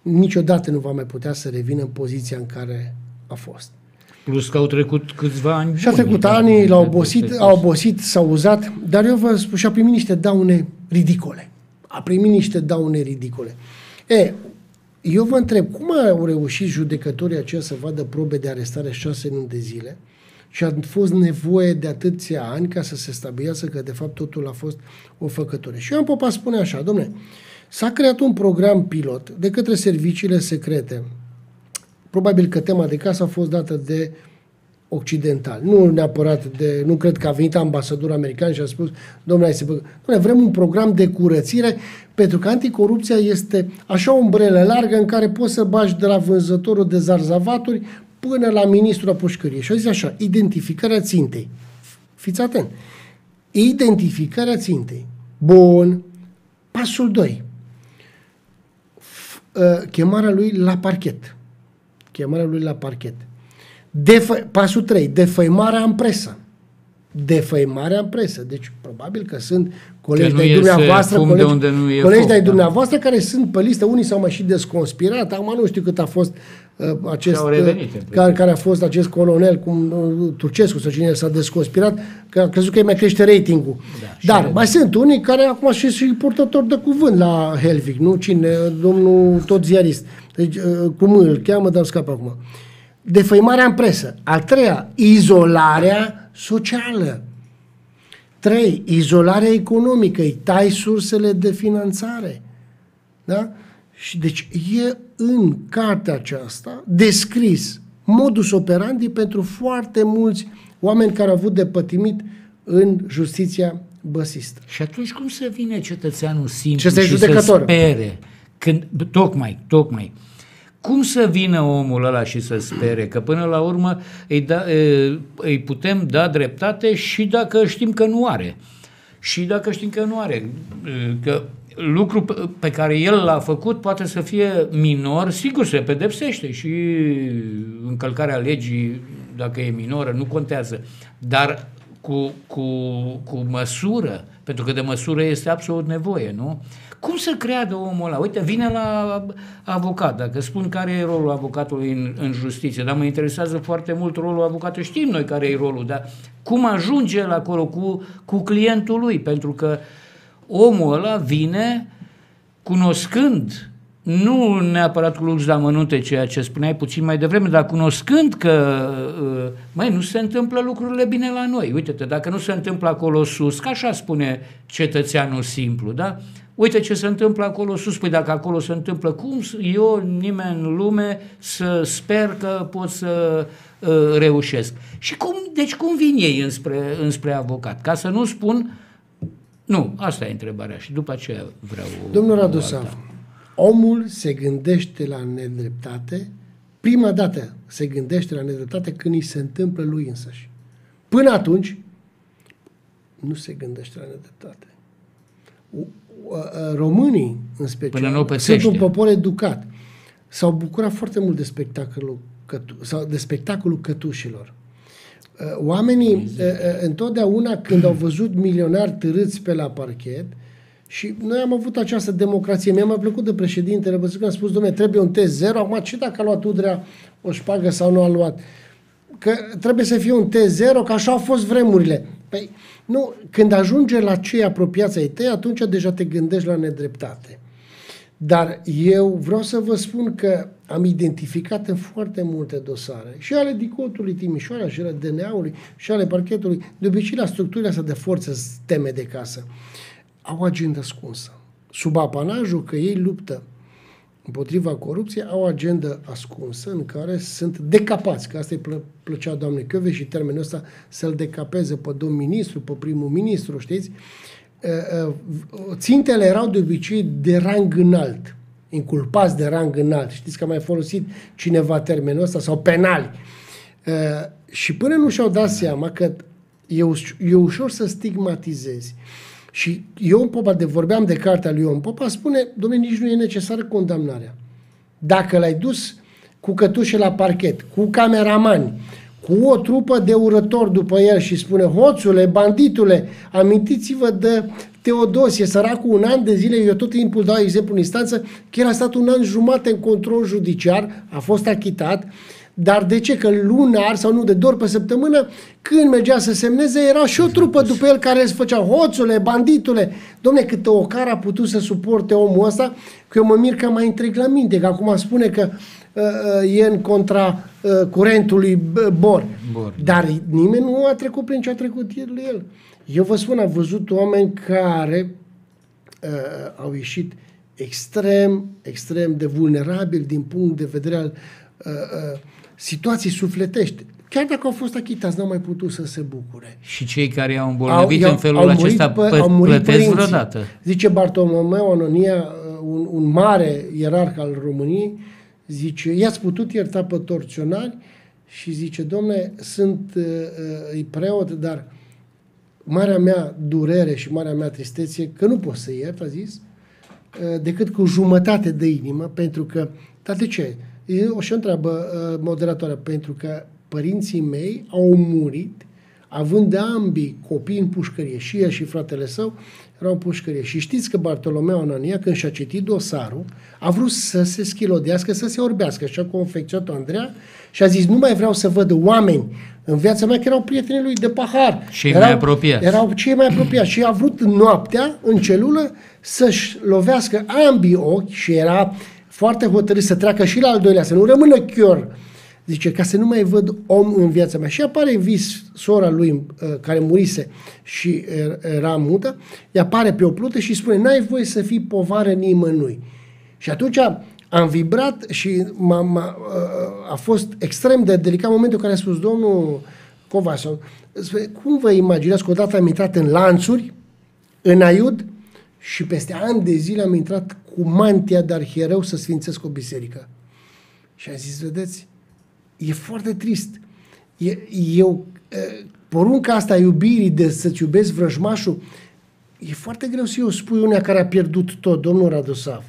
Niciodată nu va mai putea să revină în poziția în care a fost. Plus că au trecut câțiva ani. Și au trecut ani, l-au obosit, au obosit, s-au uzat, dar eu vă spun, și a primit niște daune ridicole. A primit niște daune ridicole. E, eu vă întreb, cum au reușit judecătorii aceia să vadă probe de arestare șase luni de zile și a fost nevoie de atâția ani ca să se stabilească că de fapt totul a fost o făcătură. Și eu am Popa spune așa, domne, s-a creat un program pilot de către serviciile secrete Probabil că tema de casă a fost dată de occidental. Nu neapărat de... Nu cred că a venit ambasadorul american și a spus, domnule, hai să bă... Domnule, vrem un program de curățire pentru că anticorupția este așa o umbrelă largă în care poți să bagi de la vânzătorul de zarzavaturi până la ministrul pușcăriei. Și a zis așa, identificarea țintei. Fiți atent. Identificarea țintei. Bun. Pasul 2. Ă, chemarea lui la parchet chemarea lui la parchet. Defă, pasul 3, defăimarea în presă. Defăimarea în presă. Deci, probabil că sunt colegi de dumneavoastră, colegi, de unde nu e colegi de da. dumneavoastră care sunt pe listă, unii s-au mai și desconspirat, acum nu știu cât a fost uh, acest, revenit, uh, care, care a fost acest colonel, cum uh, Turcescu sau cine s-a desconspirat, că a crezut că îi mai crește ratingul. Da, Dar mai sunt unii care acum și și purtători de cuvânt la Helvig, nu? Cine? Domnul tot ziarist. Deci, uh, cum îl cheamă, dar scapă acum. Defăimarea în presă. A treia, izolarea socială. Trei, izolarea economică. Îi tai sursele de finanțare. Da? Și deci e în cartea aceasta descris modus operandi pentru foarte mulți oameni care au avut de pătimit în justiția băsistă. Și atunci cum să vine cetățeanul simplu și judecător. să spere? Când, tocmai, tocmai. Cum să vină omul ăla și să spere? Că până la urmă îi, da, îi putem da dreptate și dacă știm că nu are. Și dacă știm că nu are. Că lucru pe care el l-a făcut poate să fie minor, sigur se pedepsește și încălcarea legii, dacă e minoră, nu contează. Dar cu, cu, cu măsură, pentru că de măsură este absolut nevoie, nu? Cum să creadă omul ăla? Uite, vine la avocat, dacă spun care e rolul avocatului în, în justiție, dar mă interesează foarte mult rolul avocatului, știm noi care e rolul, dar cum ajunge el acolo cu, cu clientul lui? Pentru că omul ăla vine cunoscând nu neapărat cu lux de amănunte, ceea ce spuneai puțin mai devreme, dar cunoscând că, uh, mai nu se întâmplă lucrurile bine la noi. Uite-te, dacă nu se întâmplă acolo sus, ca așa spune cetățeanul simplu, da? Uite ce se întâmplă acolo sus, păi dacă acolo se întâmplă, cum eu, nimeni în lume, să sper că pot să uh, reușesc. Și cum, deci cum vin ei înspre, înspre avocat? Ca să nu spun, nu, asta e întrebarea și după aceea vreau... Domnul Radosav, omul se gândește la nedreptate, prima dată se gândește la nedreptate când îi se întâmplă lui însăși. Până atunci, nu se gândește la nedreptate. Românii, în special, nu sunt un popor educat. S-au bucurat foarte mult de spectacolul, cătu- sau de spectacolul cătușilor. Oamenii, întotdeauna când au văzut milionari târâți pe la parchet, și noi am avut această democrație. Mi-a mai plăcut de președintele, văzut că a spus, domnule, trebuie un test zero. Acum, ce dacă a luat Udrea o șpagă sau nu a luat? Că trebuie să fie un test zero, că așa au fost vremurile. Păi, nu, când ajunge la cei apropiați ai tăi, atunci deja te gândești la nedreptate. Dar eu vreau să vă spun că am identificat în foarte multe dosare, și ale Dicotului Timișoara, și ale DNA-ului, și ale parchetului, de obicei la structurile astea de forță teme de casă, au o agendă ascunsă. Sub apanajul că ei luptă împotriva corupției, au o agendă ascunsă în care sunt decapați, că asta îi plă, plăcea doamnei Căveș și termenul ăsta să-l decapeze pe domn ministru, pe primul ministru, știți? Țintele erau de obicei de rang înalt, inculpați de rang înalt. Știți că a mai folosit cineva termenul ăsta, sau penali. Și până nu și-au dat seama că e, e ușor să stigmatizezi. Și Ion Popa, de vorbeam de cartea lui Ion Popa, spune, domnule, nici nu e necesară condamnarea. Dacă l-ai dus cu cătușe la parchet, cu cameramani, cu o trupă de urători după el și spune, hoțule, banditule, amintiți-vă de Teodosie, săracul un an de zile, eu tot timpul dau exemplu în instanță, că el a stat un an jumate în control judiciar, a fost achitat, dar de ce? Că lunar sau nu, de dor pe săptămână, când mergea să semneze, era și o trupă după el care îți făcea hoțule, banditule. Domne, câtă o cara a putut să suporte omul ăsta, că eu mă mir că mai întreg la minte, că acum spune că uh, uh, e în contra uh, curentului Bor. Bor. Dar nimeni nu a trecut prin ce a trecut el. Eu vă spun, am văzut oameni care uh, au ieșit extrem, extrem de vulnerabili din punct de vedere al uh, uh, situații sufletești. Chiar dacă au fost achitați, n-au mai putut să se bucure. Și cei care i-au îmbolnăvit au, în felul au acesta pă, pă, au plătesc părinții. vreodată. Zice Bartolomeu Anonia, un, un mare ierarh al României, zice, i-ați putut ierta pe torționari și zice, domne, sunt uh, uh, preot, dar marea mea durere și marea mea tristețe, că nu pot să iert, a zis, uh, decât cu jumătate de inimă, pentru că, dar de ce? O și întreabă uh, moderatoarea, pentru că părinții mei au murit având de ambii copii în pușcărie, și ea și fratele său erau în pușcărie. Și știți că Bartolomeu Anania, când și-a citit dosarul, a vrut să se schilodească, să se orbească, așa cum a confecționat Andreea, și a zis, nu mai vreau să văd oameni în viața mea, că erau prietenii lui de pahar. Cei erau, mai apropiați. Erau cei mai apropiați. și a vrut noaptea, în celulă, să-și lovească ambii ochi și era foarte hotărât să treacă și la al doilea, să nu rămână chior. Zice, ca să nu mai văd om în viața mea. Și apare în vis sora lui uh, care murise și era mută, îi apare pe o plută și spune, n-ai voie să fii povară nimănui. Și atunci am vibrat și m-a, m-a, uh, a fost extrem de delicat momentul în care a spus domnul Covașov, cum vă imaginați că odată am intrat în lanțuri, în aiud, și peste ani de zile am intrat cu mantia de arhiereu să sfințesc o biserică. Și am zis, vedeți, e foarte trist. E, eu, porunca asta a iubirii de să-ți iubesc vrăjmașul, e foarte greu să eu spui unea care a pierdut tot, domnul Radosav.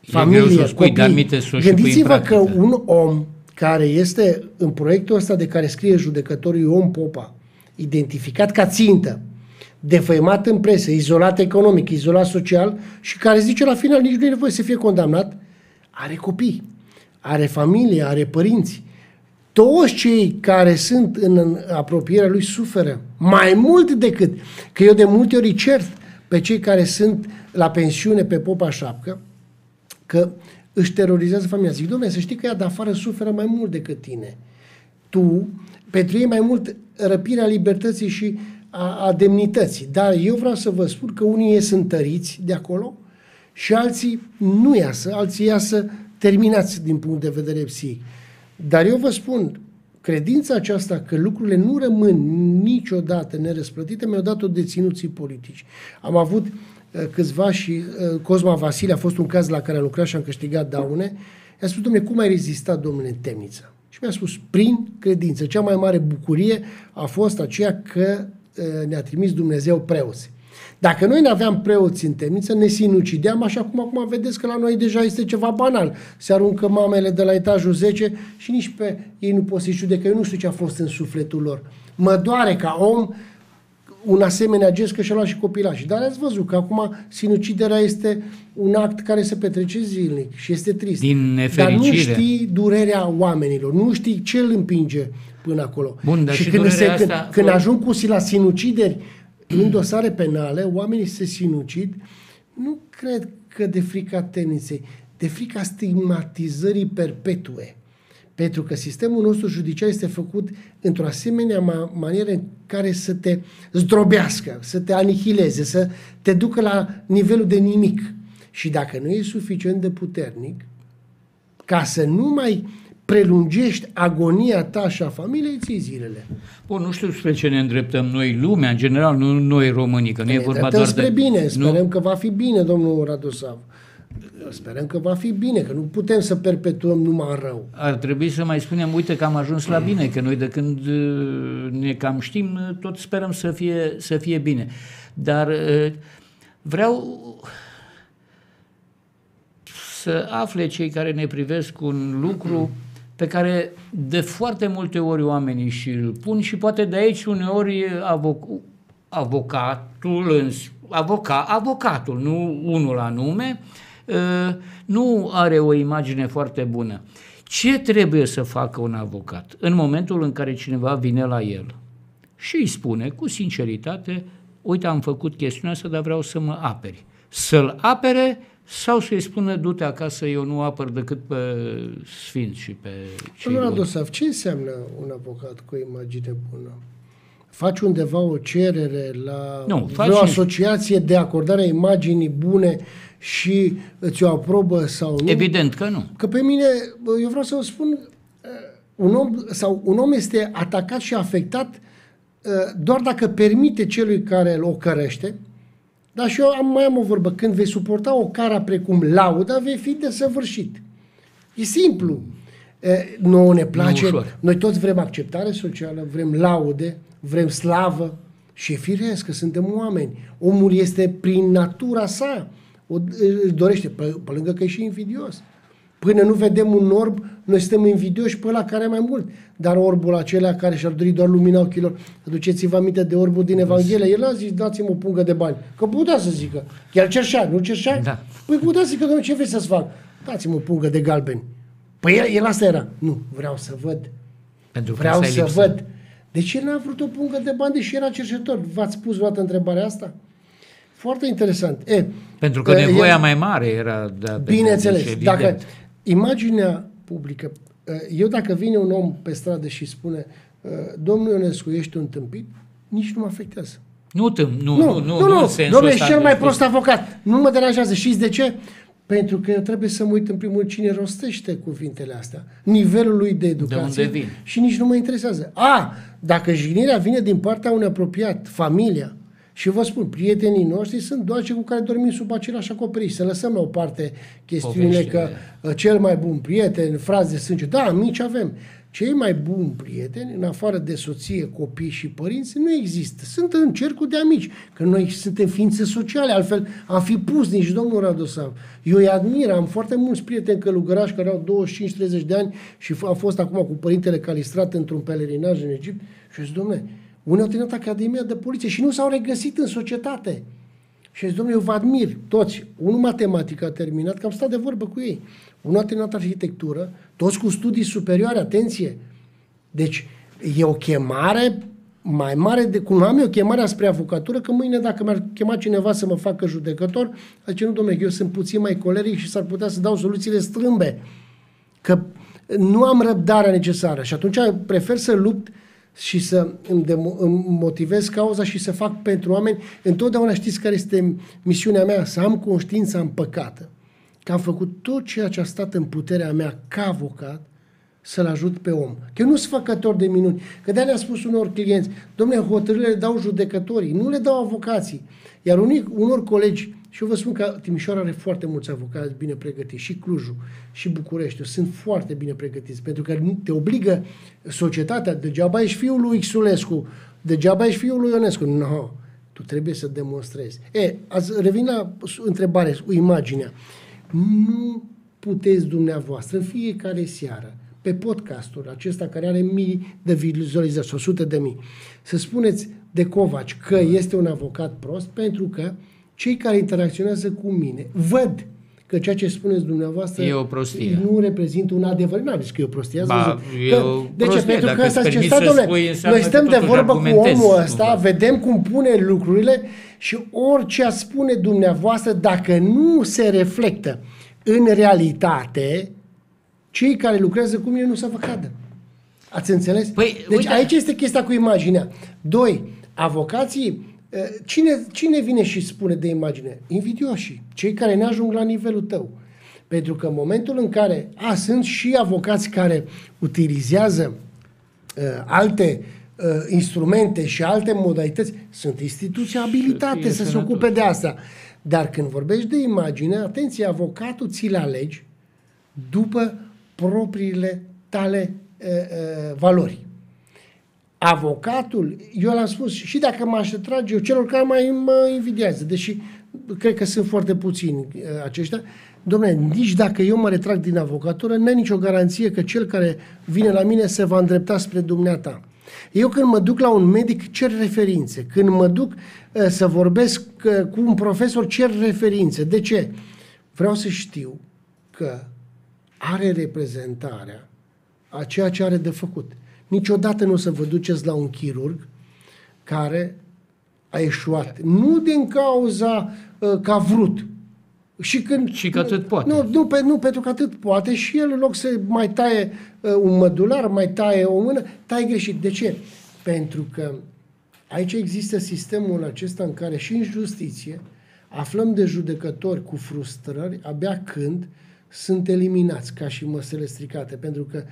Familie, spui, copii. Dar Gândiți-vă că un om care este în proiectul ăsta de care scrie judecătorul Ion Popa, identificat ca țintă, defăimat în presă, izolat economic, izolat social și care zice la final nici nu e nevoie să fie condamnat, are copii, are familie, are părinți. Toți cei care sunt în apropierea lui suferă mai mult decât că eu de multe ori cert pe cei care sunt la pensiune pe popa șapcă că își terorizează familia. Zic, domnule, să știi că ea de afară suferă mai mult decât tine. Tu, pentru ei mai mult răpirea libertății și a, a demnității. Dar eu vreau să vă spun că unii ies întăriți de acolo și alții nu iasă, alții iasă terminați din punct de vedere psihic. Dar eu vă spun, credința aceasta că lucrurile nu rămân niciodată nerăsplătite mi-au dat-o deținuții politici. Am avut uh, câțiva și uh, Cosma Vasile a fost un caz la care am lucrat și am câștigat daune. I-a spus, domnule, cum ai rezistat, domnule, în temniță? Și mi-a spus, prin credință. Cea mai mare bucurie a fost aceea că uh, ne-a trimis Dumnezeu preoți. Dacă noi nu aveam preoți în temniță, ne sinucideam, așa cum acum vedeți că la noi deja este ceva banal. Se aruncă mamele de la etajul 10 și nici pe ei nu pot să-i judecă. Eu nu știu ce a fost în sufletul lor. Mă doare ca om un asemenea gest că și-a luat și copilașii. Dar ați văzut că acum sinuciderea este un act care se petrece zilnic și este trist. Din nefericire. Dar nu știi durerea oamenilor, nu știi ce îl împinge până acolo. Bun, dar și, și când, se, durerea când, asta- când ajung cu la sinucideri în dosare penale, oamenii se sinucid, nu cred că de frica temniței, de frica stigmatizării perpetue. Pentru că sistemul nostru judiciar este făcut într-o asemenea ma- manieră în care să te zdrobească, să te anihileze, să te ducă la nivelul de nimic. Și dacă nu ești suficient de puternic, ca să nu mai prelungești agonia ta și a familiei, ții zilele. Bun, nu știu spre ce ne îndreptăm noi, lumea, în general, nu noi românii, că nu e Ne vorba îndreptăm doar spre de... bine, sperăm Nu, că va fi bine, domnul Radosav. Sperăm că va fi bine, că nu putem să perpetuăm numai rău. ar trebui să mai spunem, uite că am ajuns la bine, că noi de când uh, ne cam știm, uh, tot sperăm să fie, să fie bine. Dar uh, vreau să afle cei care ne privesc un lucru pe care de foarte multe ori oamenii și îl pun și poate de aici uneori avoc- avocatul, în, avoca, avocatul, nu unul anume, uh, nu are o imagine foarte bună. Ce trebuie să facă un avocat în momentul în care cineva vine la el și îi spune cu sinceritate, uite am făcut chestiunea asta, dar vreau să mă aperi. Să-l apere sau să-i spună, du-te acasă, eu nu apăr decât pe sfinți și pe cei Domnul buni. Radosav, ce înseamnă un avocat cu o imagine bună? Faci undeva o cerere la Nu, faci- vreo asociație de acordare a imaginii bune și îți o aprobă sau nu? Evident că nu. Că pe mine, bă, eu vreau să vă spun, uh, un om, sau un om este atacat și afectat uh, doar dacă permite celui care îl ocărește, dar și eu am, mai am o vorbă, când vei suporta o cara precum lauda, vei fi desăvârșit. E simplu. Uh, Nouă ne place, ușor. noi toți vrem acceptare socială, vrem laude, vrem slavă și e firesc că suntem oameni. Omul este prin natura sa, o, își dorește, pe, pe lângă că e și invidios. Până nu vedem un orb, noi suntem invidioși pe ăla care are mai mult. Dar orbul acela care și-ar dori doar lumina ochilor, aduceți-vă aminte de orbul din Evanghelie, el a zis, dați-mi o pungă de bani. Că putea să zică. El cerșea, nu cerșea? Da. Păi putea să zică, domnule, ce vrei să-ți fac? Dați-mi o pungă de galbeni. Păi el, el asta era. Nu, vreau să văd. Pentru că Vreau asta e să lipsă. văd. De ce n-a vrut o pungă de bani, deși era cerșetor? V-ați pus vreodată întrebarea asta? Foarte interesant. E, Pentru că e, nevoia e- mai mare era de a Bineînțeles, deci, dacă evident. Imaginea publică, eu dacă vine un om pe stradă și spune domnul Ionescu, ești un tâmpit, nici nu mă afectează. Nu, tem, nu, Nu, nu, nu, nu, nu, nu. în sensul domnule, ăsta ești cel am mai spus. prost avocat. Nu mă deranjează. Știți de ce? Pentru că eu trebuie să mă uit în primul rând cine rostește cuvintele astea, nivelul lui de educație unde vin? și nici nu mă interesează. A, dacă jignirea vine din partea unui apropiat, familia, și vă spun, prietenii noștri sunt doar cei cu care dormim sub același acoperiș. Să lăsăm la o parte chestiunile că Poveștile. uh, cel mai bun prieten, fraze de sânge. Da, mici avem. Cei mai buni prieteni, în afară de soție, copii și părinți, nu există. Sunt în cercul de amici, că noi suntem ființe sociale, altfel am fi pus nici domnul Radosav. Eu îi admir, am foarte mulți prieteni călugărași care au 25-30 de ani și f- au fost acum cu părintele Calistrat într-un pelerinaj în Egipt și eu zic, domnule, unii au terminat Academia de Poliție și nu s-au regăsit în societate. Și zic, domnule, eu vă admir toți. Unul matematică a terminat, că am stat de vorbă cu ei. Unul a terminat arhitectură, toți cu studii superioare, atenție. Deci, e o chemare mai mare de cum am eu chemarea spre avocatură, că mâine dacă mi-ar chema cineva să mă facă judecător, zice, nu, domnule, eu sunt puțin mai coleric și s-ar putea să dau soluțiile strâmbe. Că nu am răbdarea necesară și atunci prefer să lupt și să îmi, demo- îmi motivez cauza și să fac pentru oameni. Întotdeauna știți care este misiunea mea? Să am conștiința împăcată. Că am făcut tot ceea ce a stat în puterea mea ca avocat să-l ajut pe om. Că eu nu sunt făcător de minuni. Că de-aia le-a spus unor clienți, domnule, hotărârile le dau judecătorii, nu le dau avocații. Iar unii, unor colegi, și eu vă spun că Timișoara are foarte mulți avocați bine pregătiți, și Clujul, și București, sunt foarte bine pregătiți, pentru că te obligă societatea, degeaba ești fiul lui Xulescu, degeaba ești fiul lui Ionescu. Nu, no, tu trebuie să demonstrezi. E, azi revin la întrebare, cu imaginea. Nu puteți dumneavoastră în fiecare seară pe podcastul acesta care are mii de vizualizări, sau sute de mii, să spuneți de Covaci că este un avocat prost pentru că cei care interacționează cu mine văd că ceea ce spuneți dumneavoastră e o prostie. nu reprezintă un adevăr. Nu aveți că e o prostie. Ați ba, că, o de ce? Pentru Dacă că ăsta ce stai, domnule, noi stăm de vorbă cu omul ăsta, vedem cum pune lucrurile și orice a spune dumneavoastră, dacă nu se reflectă în realitate, cei care lucrează cu mine nu să vă cadă. Ați înțeles? Păi, deci uite... aici este chestia cu imaginea. Doi, avocații, cine, cine vine și spune de imagine? Invidioșii, cei care ne ajung la nivelul tău. Pentru că în momentul în care, a, sunt și avocați care utilizează uh, alte uh, instrumente și alte modalități, sunt instituții abilitate să, să se ocupe de asta. Dar când vorbești de imagine, atenție, avocatul ți le alegi după propriile tale uh, uh, valori. Avocatul, eu l-am spus, și dacă m-aș trage eu celor care mai mă invidiază, deși cred că sunt foarte puțini uh, aceștia, domnule, nici dacă eu mă retrag din avocatură, n-ai nicio garanție că cel care vine la mine se va îndrepta spre dumneata. Eu când mă duc la un medic, cer referințe. Când mă duc uh, să vorbesc uh, cu un profesor, cer referințe. De ce? Vreau să știu că are reprezentarea a ceea ce are de făcut. Niciodată nu o să vă duceți la un chirurg care a eșuat. Nu din cauza uh, că a vrut. Și, când, și că atât poate. Nu, nu, pe, nu, pentru că atât poate și el în loc să mai taie uh, un mădular, mai taie o mână, taie greșit. De ce? Pentru că aici există sistemul acesta în care și în justiție aflăm de judecători cu frustrări abia când uh, sunt eliminați ca și măsele stricate. Pentru că,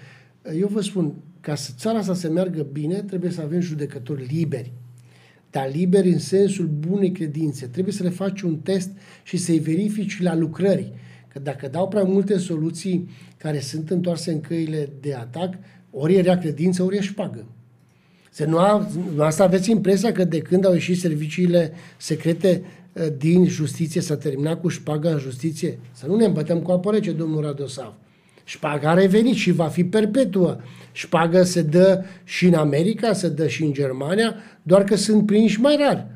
eu vă spun, ca să țara asta să meargă bine, trebuie să avem judecători liberi. Dar liberi în sensul bunei credințe. Trebuie să le faci un test și să-i verifici la lucrări. Că dacă dau prea multe soluții care sunt întoarse în căile de atac, ori e rea credință, ori e șpagă. Să nu, a, nu asta aveți impresia că de când au ieșit serviciile secrete Eh, din justiție s-a terminat cu șpaga în justiție? Să nu ne îmbătăm cu apă rece, domnul Radosav. Șpaga a revenit și va fi perpetuă. Șpaga se dă și în America, se dă și în Germania, doar că sunt prinși mai rar.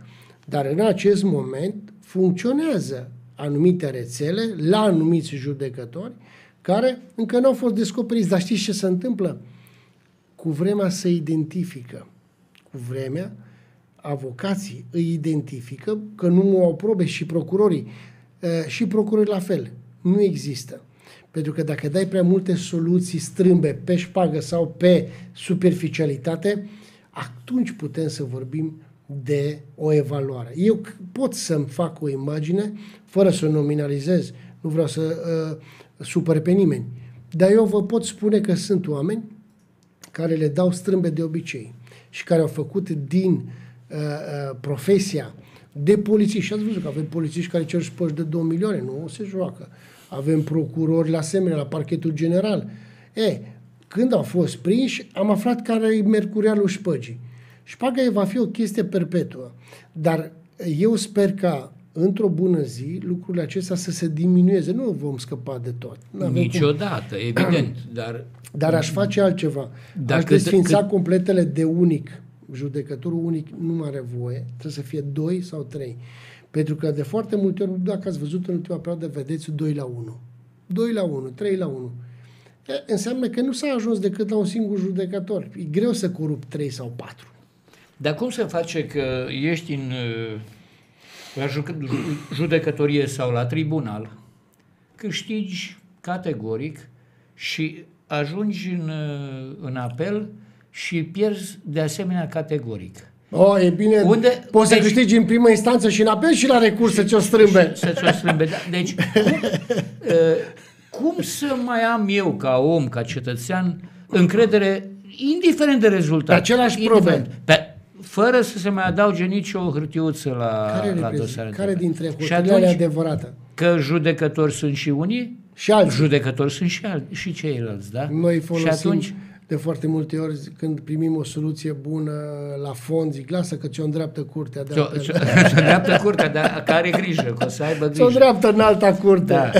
Dar în acest moment funcționează anumite rețele la anumiți judecători care încă nu au fost descoperiți. Dar știți ce se întâmplă? Cu vremea se identifică. Cu vremea avocații îi identifică, că nu au probe și procurorii, și procurorii la fel. Nu există. Pentru că dacă dai prea multe soluții strâmbe pe șpagă sau pe superficialitate, atunci putem să vorbim de o evaluare. Eu pot să-mi fac o imagine fără să o nominalizez, nu vreau să uh, supăr pe nimeni, dar eu vă pot spune că sunt oameni care le dau strâmbe de obicei și care au făcut din uh, Uh, uh, profesia de polițiști. Și ați văzut că avem polițiști care cer spăși de 2 milioane, nu se joacă. Avem procurori la asemenea, la parchetul general. E, când au fost prinși, am aflat care e mercurialul șpăgii. Șpaga va fi o chestie perpetuă. Dar eu sper ca într-o bună zi lucrurile acestea să se diminueze. Nu vom scăpa de tot. N-avem Niciodată, cum. evident. Dar, dar aș face altceva. Dacă aș desfința cât... completele de unic judecătorul unic nu are voie, trebuie să fie doi sau trei. Pentru că de foarte multe ori, dacă ați văzut în ultima perioadă, vedeți 2 la 1. 2 la 1, 3 la 1. E, înseamnă că nu s-a ajuns decât la un singur judecător. E greu să corup 3 sau 4. Dar cum se face că ești în, la judecătorie sau la tribunal, câștigi categoric și ajungi în, în apel și pierzi de asemenea categoric. Oh, e bine, Unde, poți deci, să câștigi în primă instanță și în apel și la recurs să ți-o strâmbe. Să ți-o strâmbe, da. Deci, cum, uh, cum să mai am eu, ca om, ca cetățean, încredere, indiferent de rezultat. Pe același probe. Pe, fără să se mai adauge nicio hârtiuță la, care la dosare. Care dintre hârtiile adevărată? Că judecători sunt și unii, și alții. Judecători sunt și, al, și ceilalți, da? Noi folosim și atunci, de foarte multe ori când primim o soluție bună la fond, zic, lasă că ți-o îndreaptă curtea. De ți-o, ți-o îndreaptă curtea, dar care grijă, că o să aibă grijă. Ți-o îndreaptă în alta curte. Da.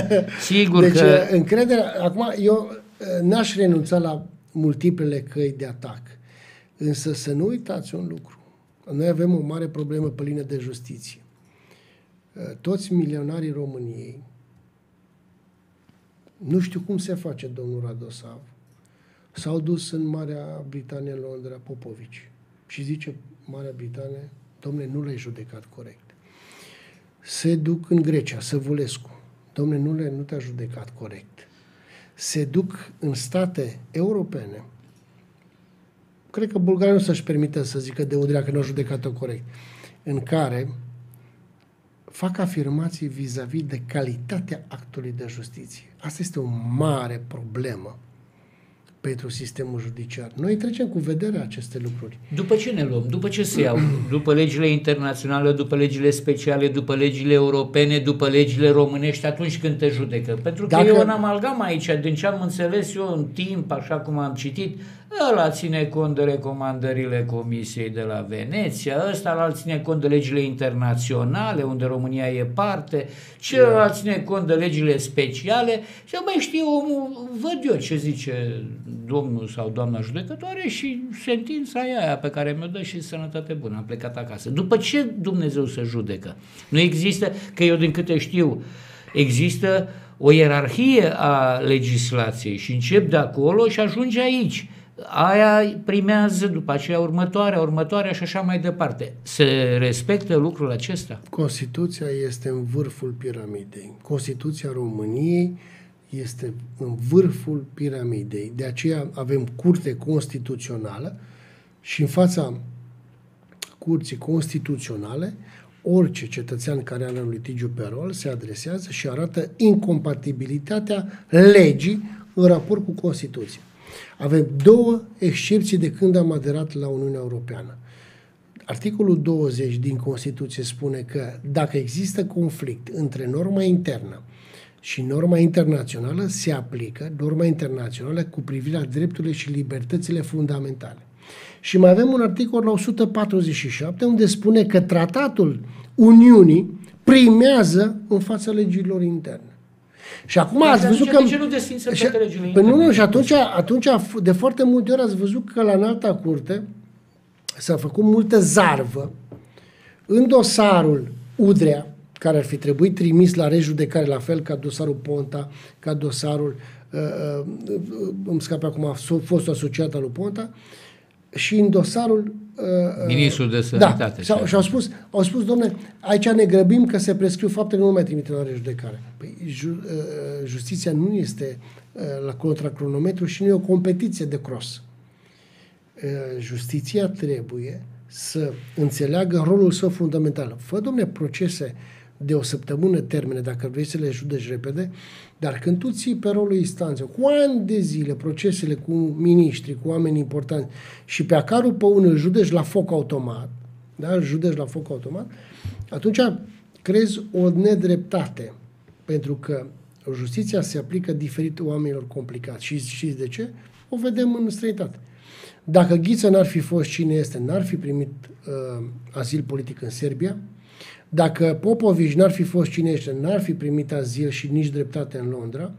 Sigur deci, că... încrederea, acum, eu eh, n-aș renunța la multiplele căi de atac. Însă să nu uitați un lucru. Noi avem o mare problemă pe linie de justiție. Eh, toți milionarii României, nu știu cum se face domnul Radosav, S-au dus în Marea Britanie, în Londra, Popovici. Și zice Marea Britanie, domne, nu l-ai judecat corect. Se duc în Grecia, Săvulescu. Domne, nu, le, nu te-a judecat corect. Se duc în state europene. Cred că Bulgaria nu să-și permită să zică de Udrea că nu a judecat-o corect. În care fac afirmații vis-a-vis de calitatea actului de justiție. Asta este o mare problemă pentru sistemul judiciar. Noi trecem cu vederea aceste lucruri. După ce ne luăm? După ce se iau? După legile internaționale, după legile speciale, după legile europene, după legile românești, atunci când te judecă? Pentru că Dacă... e un amalgam aici, din ce am înțeles eu în timp, așa cum am citit, ăla ține cont de recomandările Comisiei de la Veneția, ăsta îl ține cont de legile internaționale, unde România e parte, celălalt ține cont de legile speciale și mai știu omul, văd eu ce zice domnul sau doamna judecătoare și sentința aia pe care mi-o dă și sănătate bună, am plecat acasă. După ce Dumnezeu să judecă? Nu există, că eu din câte știu, există o ierarhie a legislației și încep de acolo și ajunge aici aia primează după aceea următoarea, următoarea și așa mai departe. Se respectă lucrul acesta? Constituția este în vârful piramidei. Constituția României este în vârful piramidei. De aceea avem curte constituțională și în fața curții constituționale orice cetățean care are un litigiu pe rol se adresează și arată incompatibilitatea legii în raport cu Constituția. Avem două excepții de când am aderat la Uniunea Europeană. Articolul 20 din Constituție spune că dacă există conflict între norma internă și norma internațională, se aplică norma internațională cu privire la drepturile și libertățile fundamentale. Și mai avem un articol la 147 unde spune că tratatul Uniunii primează în fața legilor interne. Și acum Dar ați văzut că... De ce nu desfință și, legile păi nu, nu, și atunci, atunci, de foarte multe ori ați văzut că la înalta curte s-a făcut multă zarvă în dosarul Udrea, care ar fi trebuit trimis la rejudecare, la fel ca dosarul Ponta, ca dosarul, uh, uh, îmi scape acum, fost asociat al lui Ponta, și în dosarul Uh, uh, Ministrul de Sănătate. Da, și au spus, au spus, domne, aici ne grăbim că se prescriu faptele, nu mai trimite la rejudecare. Păi, ju, uh, justiția nu este uh, la contracronometru și nu e o competiție de cross. Uh, justiția trebuie să înțeleagă rolul său fundamental. Fă, domne, procese de o săptămână termene, dacă vrei să le judeci repede, dar când tu ții pe rolul instanței, cu ani de zile, procesele cu miniștri, cu oameni importanți și pe acarul pe unul îl judeci la foc automat, da? îl judeci la foc automat, atunci crezi o nedreptate, pentru că justiția se aplică diferit oamenilor complicați. Și știți de ce? O vedem în străinătate. Dacă Ghiță n-ar fi fost cine este, n-ar fi primit uh, azil politic în Serbia, dacă Popovici n-ar fi fost cine este, n-ar fi primit azil și nici dreptate în Londra,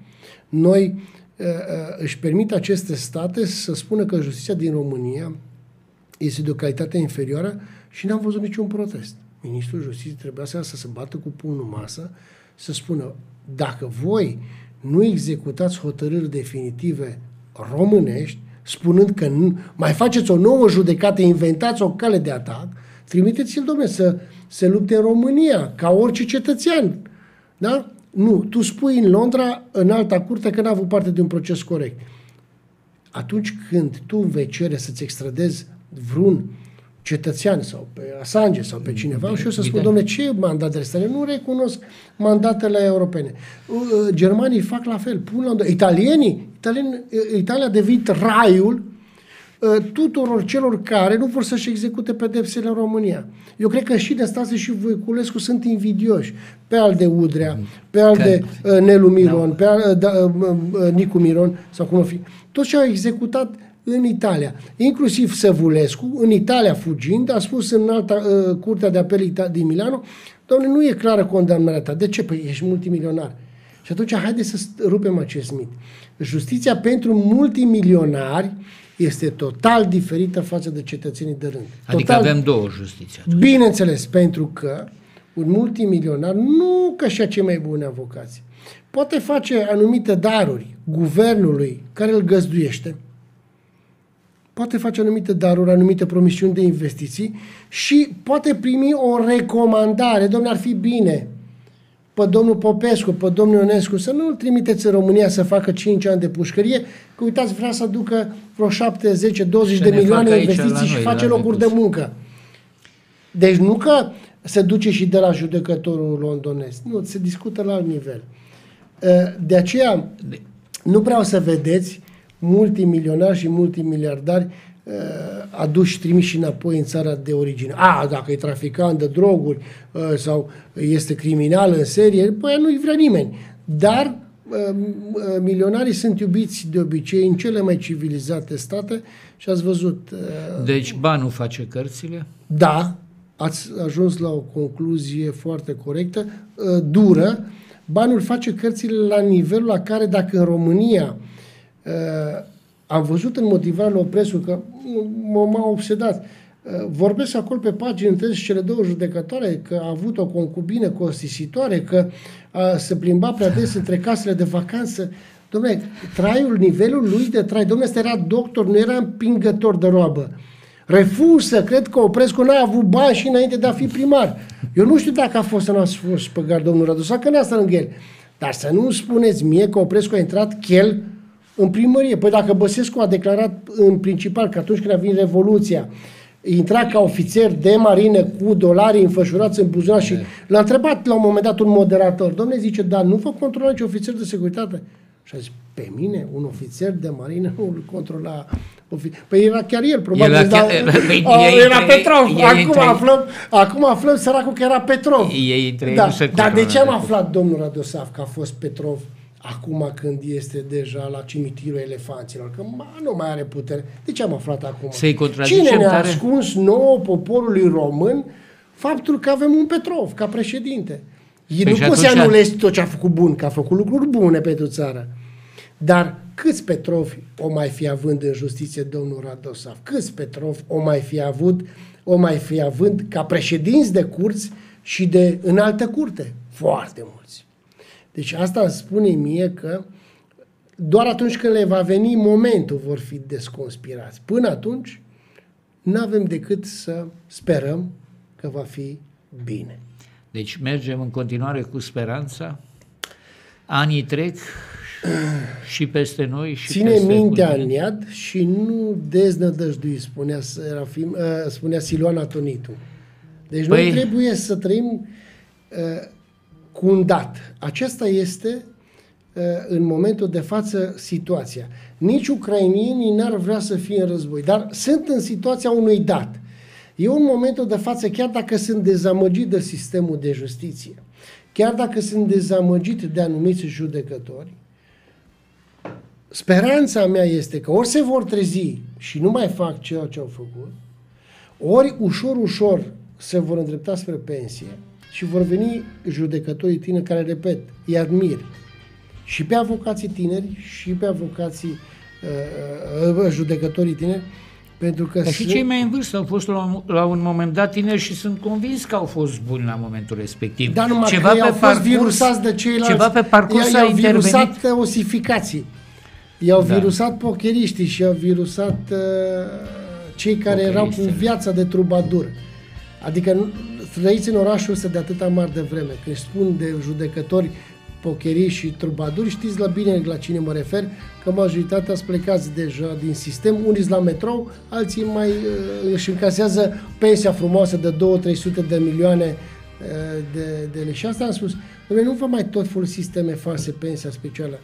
noi uh, uh, își permit aceste state să spună că justiția din România este de o calitate inferioară și n-am văzut niciun protest. Ministrul Justiției trebuia să, să se bată cu pumnul masă, să spună dacă voi nu executați hotărâri definitive românești, spunând că nu, mai faceți o nouă judecată, inventați o cale de atac, trimiteți-l, domnule, să se lupte în România, ca orice cetățean. Da? Nu, tu spui în Londra, în alta curte, că n-a avut parte de un proces corect. Atunci când tu vei cere să-ți extradezi vreun cetățean sau pe Assange sau pe cineva și eu să spun, domnule, ce mandat de arestare? Nu recunosc mandatele europene. Uh, uh, germanii fac la fel, pun la italienii, italieni, uh, Italia a devenit raiul tuturor celor care nu vor să-și execute pedepsele în România. Eu cred că și de Stase și Voiculescu sunt invidioși. Pe al de Udrea, pe al de uh, Nelu Miron, pe al de uh, uh, Nicu Miron, sau cum o fi. Toți ce au executat în Italia. Inclusiv Săvulescu, în Italia fugind, a spus în alta uh, curtea de apel din Milano, domnule, nu e clară condamnarea ta. De ce? Păi ești multimilionar. Și atunci haideți să rupem acest mit. Justiția pentru multimilionari este total diferită față de cetățenii de rând. Adică total, avem două justiții. Atunci. Bineînțeles, pentru că un multimilionar nu că și cei mai buni avocați. Poate face anumite daruri guvernului care îl găzduiește, poate face anumite daruri, anumite promisiuni de investiții și poate primi o recomandare. Domnule, ar fi bine pe domnul Popescu, pe domnul Ionescu, să nu-l trimiteți în România să facă 5 ani de pușcărie, că uitați, vrea să aducă vreo 7, 10, 20 de milioane de investiții și face locuri de muncă. Deci nu că se duce și de la judecătorul londonez. Nu, se discută la alt nivel. De aceea, nu vreau să vedeți multimilionari și multimiliardari uh, aduși, trimiși înapoi în țara de origine. A, dacă e traficant de droguri uh, sau este criminal în serie, păi nu-i vrea nimeni. Dar uh, milionarii sunt iubiți de obicei în cele mai civilizate state și ați văzut... Deci banul face cărțile? Da, ați ajuns la o concluzie foarte corectă, dură. Banul face cărțile la nivelul la care dacă în România Uh, am văzut în motivarea lui Oprescu că m-a obsedat. Uh, vorbesc acolo pe pagini întregi cele două judecătoare că a avut o concubină costisitoare, că a, se plimba prea des între casele de vacanță. Dom'le, traiul, nivelul lui de trai, domnule, ăsta era doctor, nu era împingător de roabă. Refuză, cred că Oprescu n-a avut bani și înainte de a fi primar. Eu nu știu dacă a fost să n-a fost pe domnul Radu, sau că n-a stat lângă el. Dar să nu spuneți mie că Oprescu a intrat chel în primărie. Păi dacă Băsescu a declarat în principal că atunci când a venit Revoluția, intra ca ofițer de marină cu dolari înfășurați în buzunar și l-a întrebat la un moment dat un moderator, domne zice, dar nu vă controla nici ofițer de securitate? Și a zis, pe mine, un ofițer de marină nu îl controla. Păi era chiar el, probabil. Era, chiar, era, era, era Petrov. Acum aflăm, acum aflăm săracul că era Petrov. Ei da. Dar de ce am aflat, domnul Radosav, că a fost Petrov acum când este deja la cimitirul elefanților, că nu mai are putere. De ce am aflat acum? Să-i Cine ne-a tare? ascuns nouă poporului român faptul că avem un Petrov ca președinte? Păi nu poți să anulezi tot ce a făcut bun, că a făcut lucruri bune pentru țară. Dar câți Petrovi o mai fi având în justiție domnul Radosav? Câți Petrov o mai fi avut, o mai fi având ca președinți de curți și de înaltă curte? Foarte mulți. Deci asta îmi spune mie că doar atunci când le va veni momentul vor fi desconspirați. Până atunci, nu avem decât să sperăm că va fi bine. Deci mergem în continuare cu speranța. Anii trec și peste noi și Ține peste mintea în iad și nu deznădăjdui, spunea, Serafim, uh, spunea Siluana Tonitu. Deci păi... noi trebuie să trăim uh, cu un dat. Acesta este uh, în momentul de față situația. Nici ucrainienii n-ar vrea să fie în război, dar sunt în situația unui dat. Eu în momentul de față, chiar dacă sunt dezamăgit de sistemul de justiție, chiar dacă sunt dezamăgit de anumiți judecători, speranța mea este că ori se vor trezi și nu mai fac ceea ce au făcut, ori ușor, ușor se vor îndrepta spre pensie, și vor veni judecătorii tineri care, repet, îi admir și pe avocații tineri și pe avocații uh, uh, judecătorii tineri pentru că Dar și cei mai în vârstă au fost la, la un moment dat tineri și sunt convins că au fost buni la momentul respectiv. Dar numai ceva că pe au parcurs, fost virusați de ceilalți. Ceva pe parcurs a intervenit. osificații. I-au da. virusat pocheriștii și i-au virusat uh, cei care erau cu viața de trubadur. Adică trăiți în orașul ăsta de atâta mare de vreme. Când spun de judecători pocherii și trubaduri, știți la bine la cine mă refer, că majoritatea sunt plecați deja din sistem, unii la metrou, alții mai uh, își încasează pensia frumoasă de 2-300 de milioane uh, de, de lei. Și asta am spus, noi nu vă mai tot folosi sisteme false, pensia specială,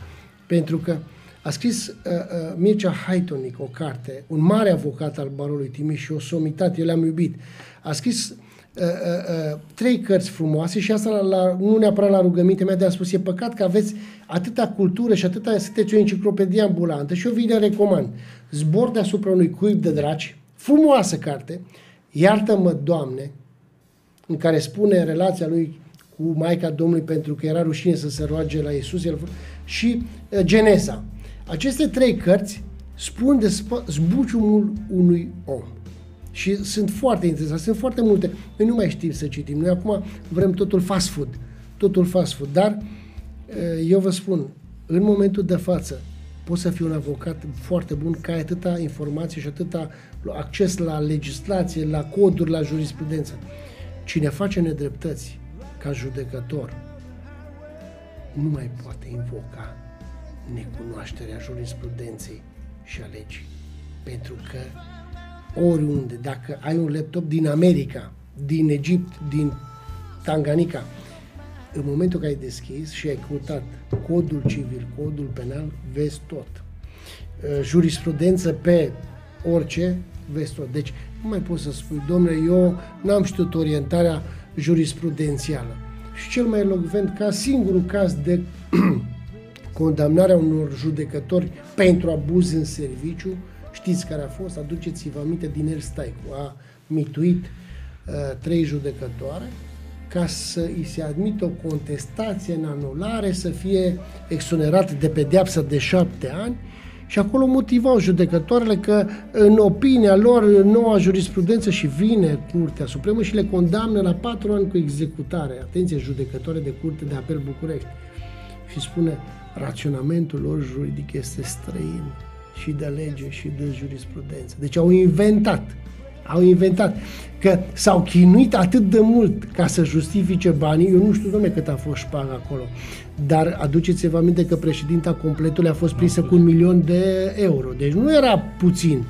pentru că a scris uh, uh, Mircea Haitonic o carte, un mare avocat al barului Timiș și o somitate, eu le-am iubit. A scris Uh, uh, uh, trei cărți frumoase și asta la, la, nu neapărat la rugămintea mea de a spus, e păcat că aveți atâta cultură și atâta, sunteți o enciclopedie ambulantă și eu vi le recomand. Zbor deasupra unui cuib de draci, frumoasă carte, Iartă-mă, Doamne, în care spune relația lui cu Maica Domnului pentru că era rușine să se roage la Iisus el, și uh, Genesa. Aceste trei cărți spun de zbuciumul unui om. Și sunt foarte interesante, sunt foarte multe. Noi nu mai știm să citim. Noi acum vrem totul fast food. Totul fast food. Dar eh, eu vă spun, în momentul de față, poți să fii un avocat foarte bun, ca ai atâta informație și atâta acces la legislație, la coduri, la jurisprudență. Cine face nedreptăți ca judecător nu mai poate invoca necunoașterea jurisprudenței și a legii. Pentru că oriunde, dacă ai un laptop din America, din Egipt, din Tanganica, în momentul că ai deschis și ai căutat codul civil, codul penal, vezi tot. Uh, jurisprudență pe orice, vezi tot. Deci nu mai poți să spui, domnule, eu n-am știut orientarea jurisprudențială. Și cel mai elocvent ca singurul caz de condamnarea unor judecători pentru abuz în serviciu Știți care a fost? Aduceți-vă aminte, din El Staicu a mituit uh, trei judecătoare ca să îi se admită o contestație în anulare, să fie exonerat de pedeapsa de șapte ani și acolo motivau judecătoarele că în opinia lor noua jurisprudență și vine Curtea Supremă și le condamnă la patru ani cu executare. Atenție, judecătoare de Curte de Apel București. Și spune, raționamentul lor juridic este străin și de lege și de jurisprudență. Deci au inventat. Au inventat. Că s-au chinuit atât de mult ca să justifice banii. Eu nu știu, domne, cât a fost șpag acolo. Dar aduceți-vă aminte că președinta completului a fost prinsă cu un milion de euro. Deci nu era puțin.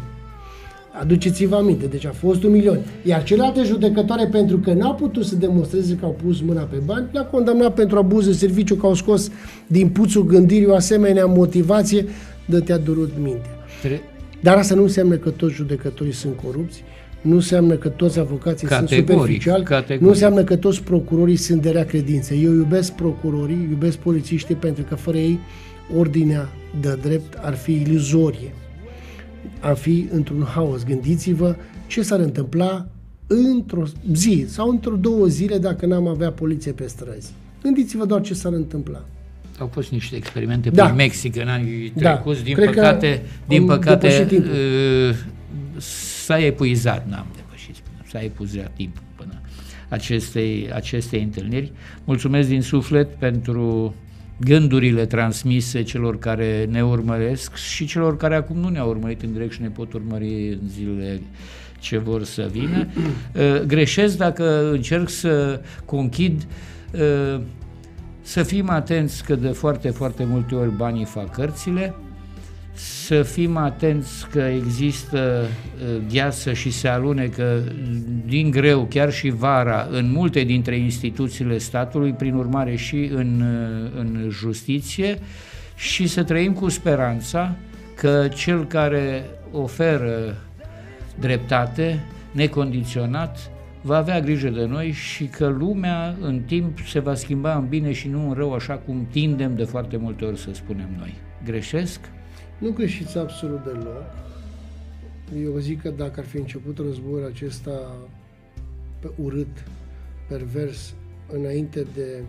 Aduceți-vă aminte, deci a fost un milion. Iar celelalte judecătoare, pentru că n-au putut să demonstreze că au pus mâna pe bani, le-a condamnat pentru abuz de serviciu, că au scos din puțul gândirii o asemenea motivație de te-a durut mintea. Dar asta nu înseamnă că toți judecătorii sunt corupți, nu înseamnă că toți avocații categoric, sunt superficiali, categoric. nu înseamnă că toți procurorii sunt de rea credință. Eu iubesc procurorii, iubesc polițiștii pentru că fără ei ordinea de drept ar fi iluzorie. Ar fi într-un haos. Gândiți-vă ce s-ar întâmpla într-o zi sau într-o două zile dacă n-am avea poliție pe străzi. Gândiți-vă doar ce s-ar întâmpla au fost niște experimente da. prin Mexic în anii da. trecuți. Din Cred păcate, din păcate uh, s-a epuizat, n-am depășit, s-a epuizat timpul până acestei, acestei întâlniri. Mulțumesc din suflet pentru gândurile transmise celor care ne urmăresc și celor care acum nu ne-au urmărit în direct și ne pot urmări în zilele ce vor să vină. Uh, greșesc dacă încerc să conchid uh, să fim atenți că de foarte, foarte multe ori banii fac cărțile, să fim atenți că există uh, gheață și se alunecă din greu, chiar și vara, în multe dintre instituțiile statului, prin urmare și în, uh, în justiție, și să trăim cu speranța că cel care oferă dreptate necondiționat va avea grijă de noi și că lumea în timp se va schimba în bine și nu în rău, așa cum tindem de foarte multe ori să spunem noi. Greșesc? Nu greșiți absolut deloc. Eu zic că dacă ar fi început războiul acesta pe urât, pervers, înainte de,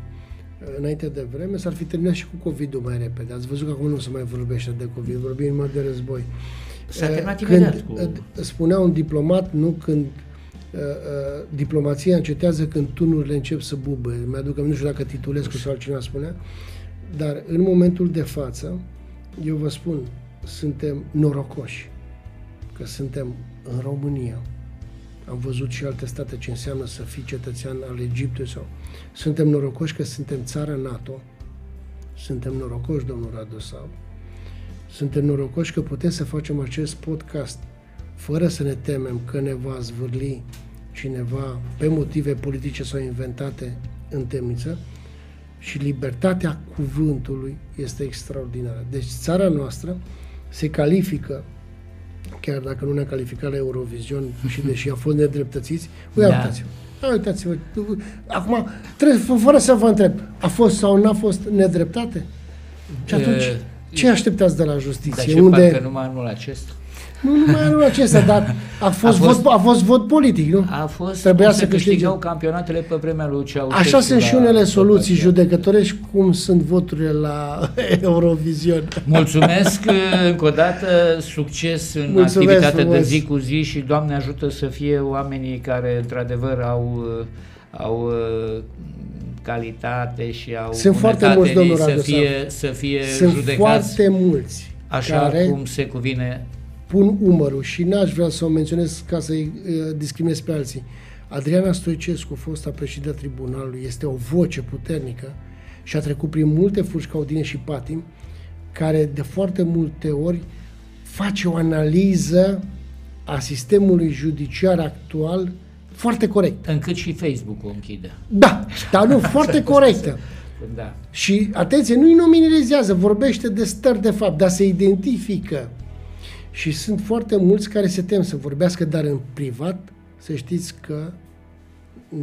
înainte de vreme, s-ar fi terminat și cu COVID-ul mai repede. Ați văzut că acum nu se mai vorbește de COVID, vorbim numai de război. S-a terminat imediat cu... Spunea un diplomat, nu când Uh, uh, diplomația încetează când tunurile încep să bubă. Mi-aduc, nu știu dacă Titulescu sau altcineva spunea, dar în momentul de față, eu vă spun, suntem norocoși că suntem în România. Am văzut și alte state ce înseamnă să fii cetățean al Egiptului sau... Suntem norocoși că suntem țară NATO. Suntem norocoși, domnul Radu Sau. Suntem norocoși că putem să facem acest podcast fără să ne temem că ne va zvârli cineva pe motive politice sau inventate în temniță și libertatea cuvântului este extraordinară. Deci țara noastră se califică chiar dacă nu ne-a calificat la Eurovision și deși a fost nedreptățiți, da. uitați-vă. Uitați-vă. Acum, trebuie, fără să vă întreb, a fost sau nu a fost nedreptate? Și atunci, ce așteptați de la justiție? Dar ce Unde... parcă numai anul acesta? Nu numai anul acesta, dar a fost, a fost, vot, a fost vot politic, nu? A fost, Trebuia să câștigau campionatele pe vremea lui Ceaușescu. Așa sunt și unele soluții judecătorești, cum sunt voturile la Eurovision. Mulțumesc încă o dată, succes în Mulțumesc activitatea frumos. de zi cu zi și Doamne ajută să fie oamenii care într-adevăr au, au calitate și au Sunt foarte mulți, domnul să fie, să fie Sunt judecați foarte mulți așa care cum se cuvine pun umărul și n-aș vrea să o menționez ca să-i uh, discriminez pe alții. Adriana Stoicescu, fosta președinte tribunalului, este o voce puternică și a trecut prin multe furci caudine și patim, care de foarte multe ori face o analiză a sistemului judiciar actual foarte corect. Încât și Facebook o închide. Da, dar nu, foarte corectă. Da. Și, atenție, nu-i nominalizează, vorbește de stări de fapt, dar se identifică și sunt foarte mulți care se tem să vorbească, dar în privat, să știți că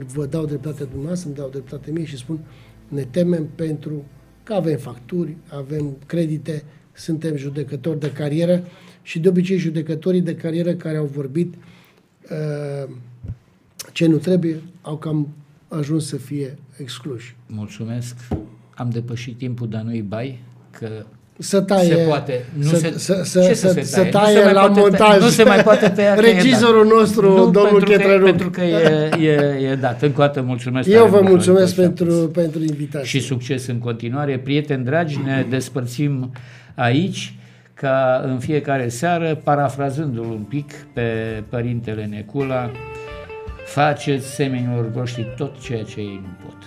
vă dau dreptate dumneavoastră, îmi dau dreptate mie și spun ne temem pentru că avem facturi, avem credite, suntem judecători de carieră și de obicei judecătorii de carieră care au vorbit uh, ce nu trebuie au cam ajuns să fie excluși. Mulțumesc. Am depășit timpul, dar nu-i bai, că să taie, se poate. Nu să, se, să, să, să, să, să taie la montaj. nu se mai poate tăia. Regizorul dat. nostru, nu, domnul pentru Chetreruc. Că, pentru că e, e, e dat. Încă o dată mulțumesc. Eu vă mulțumesc pentru, pentru invitație. Și succes în continuare. Prieteni dragi, ne despărțim aici ca în fiecare seară, parafrazându-l un pic pe Părintele Necula, faceți semenilor voștri tot ceea ce ei nu pot. Ciao!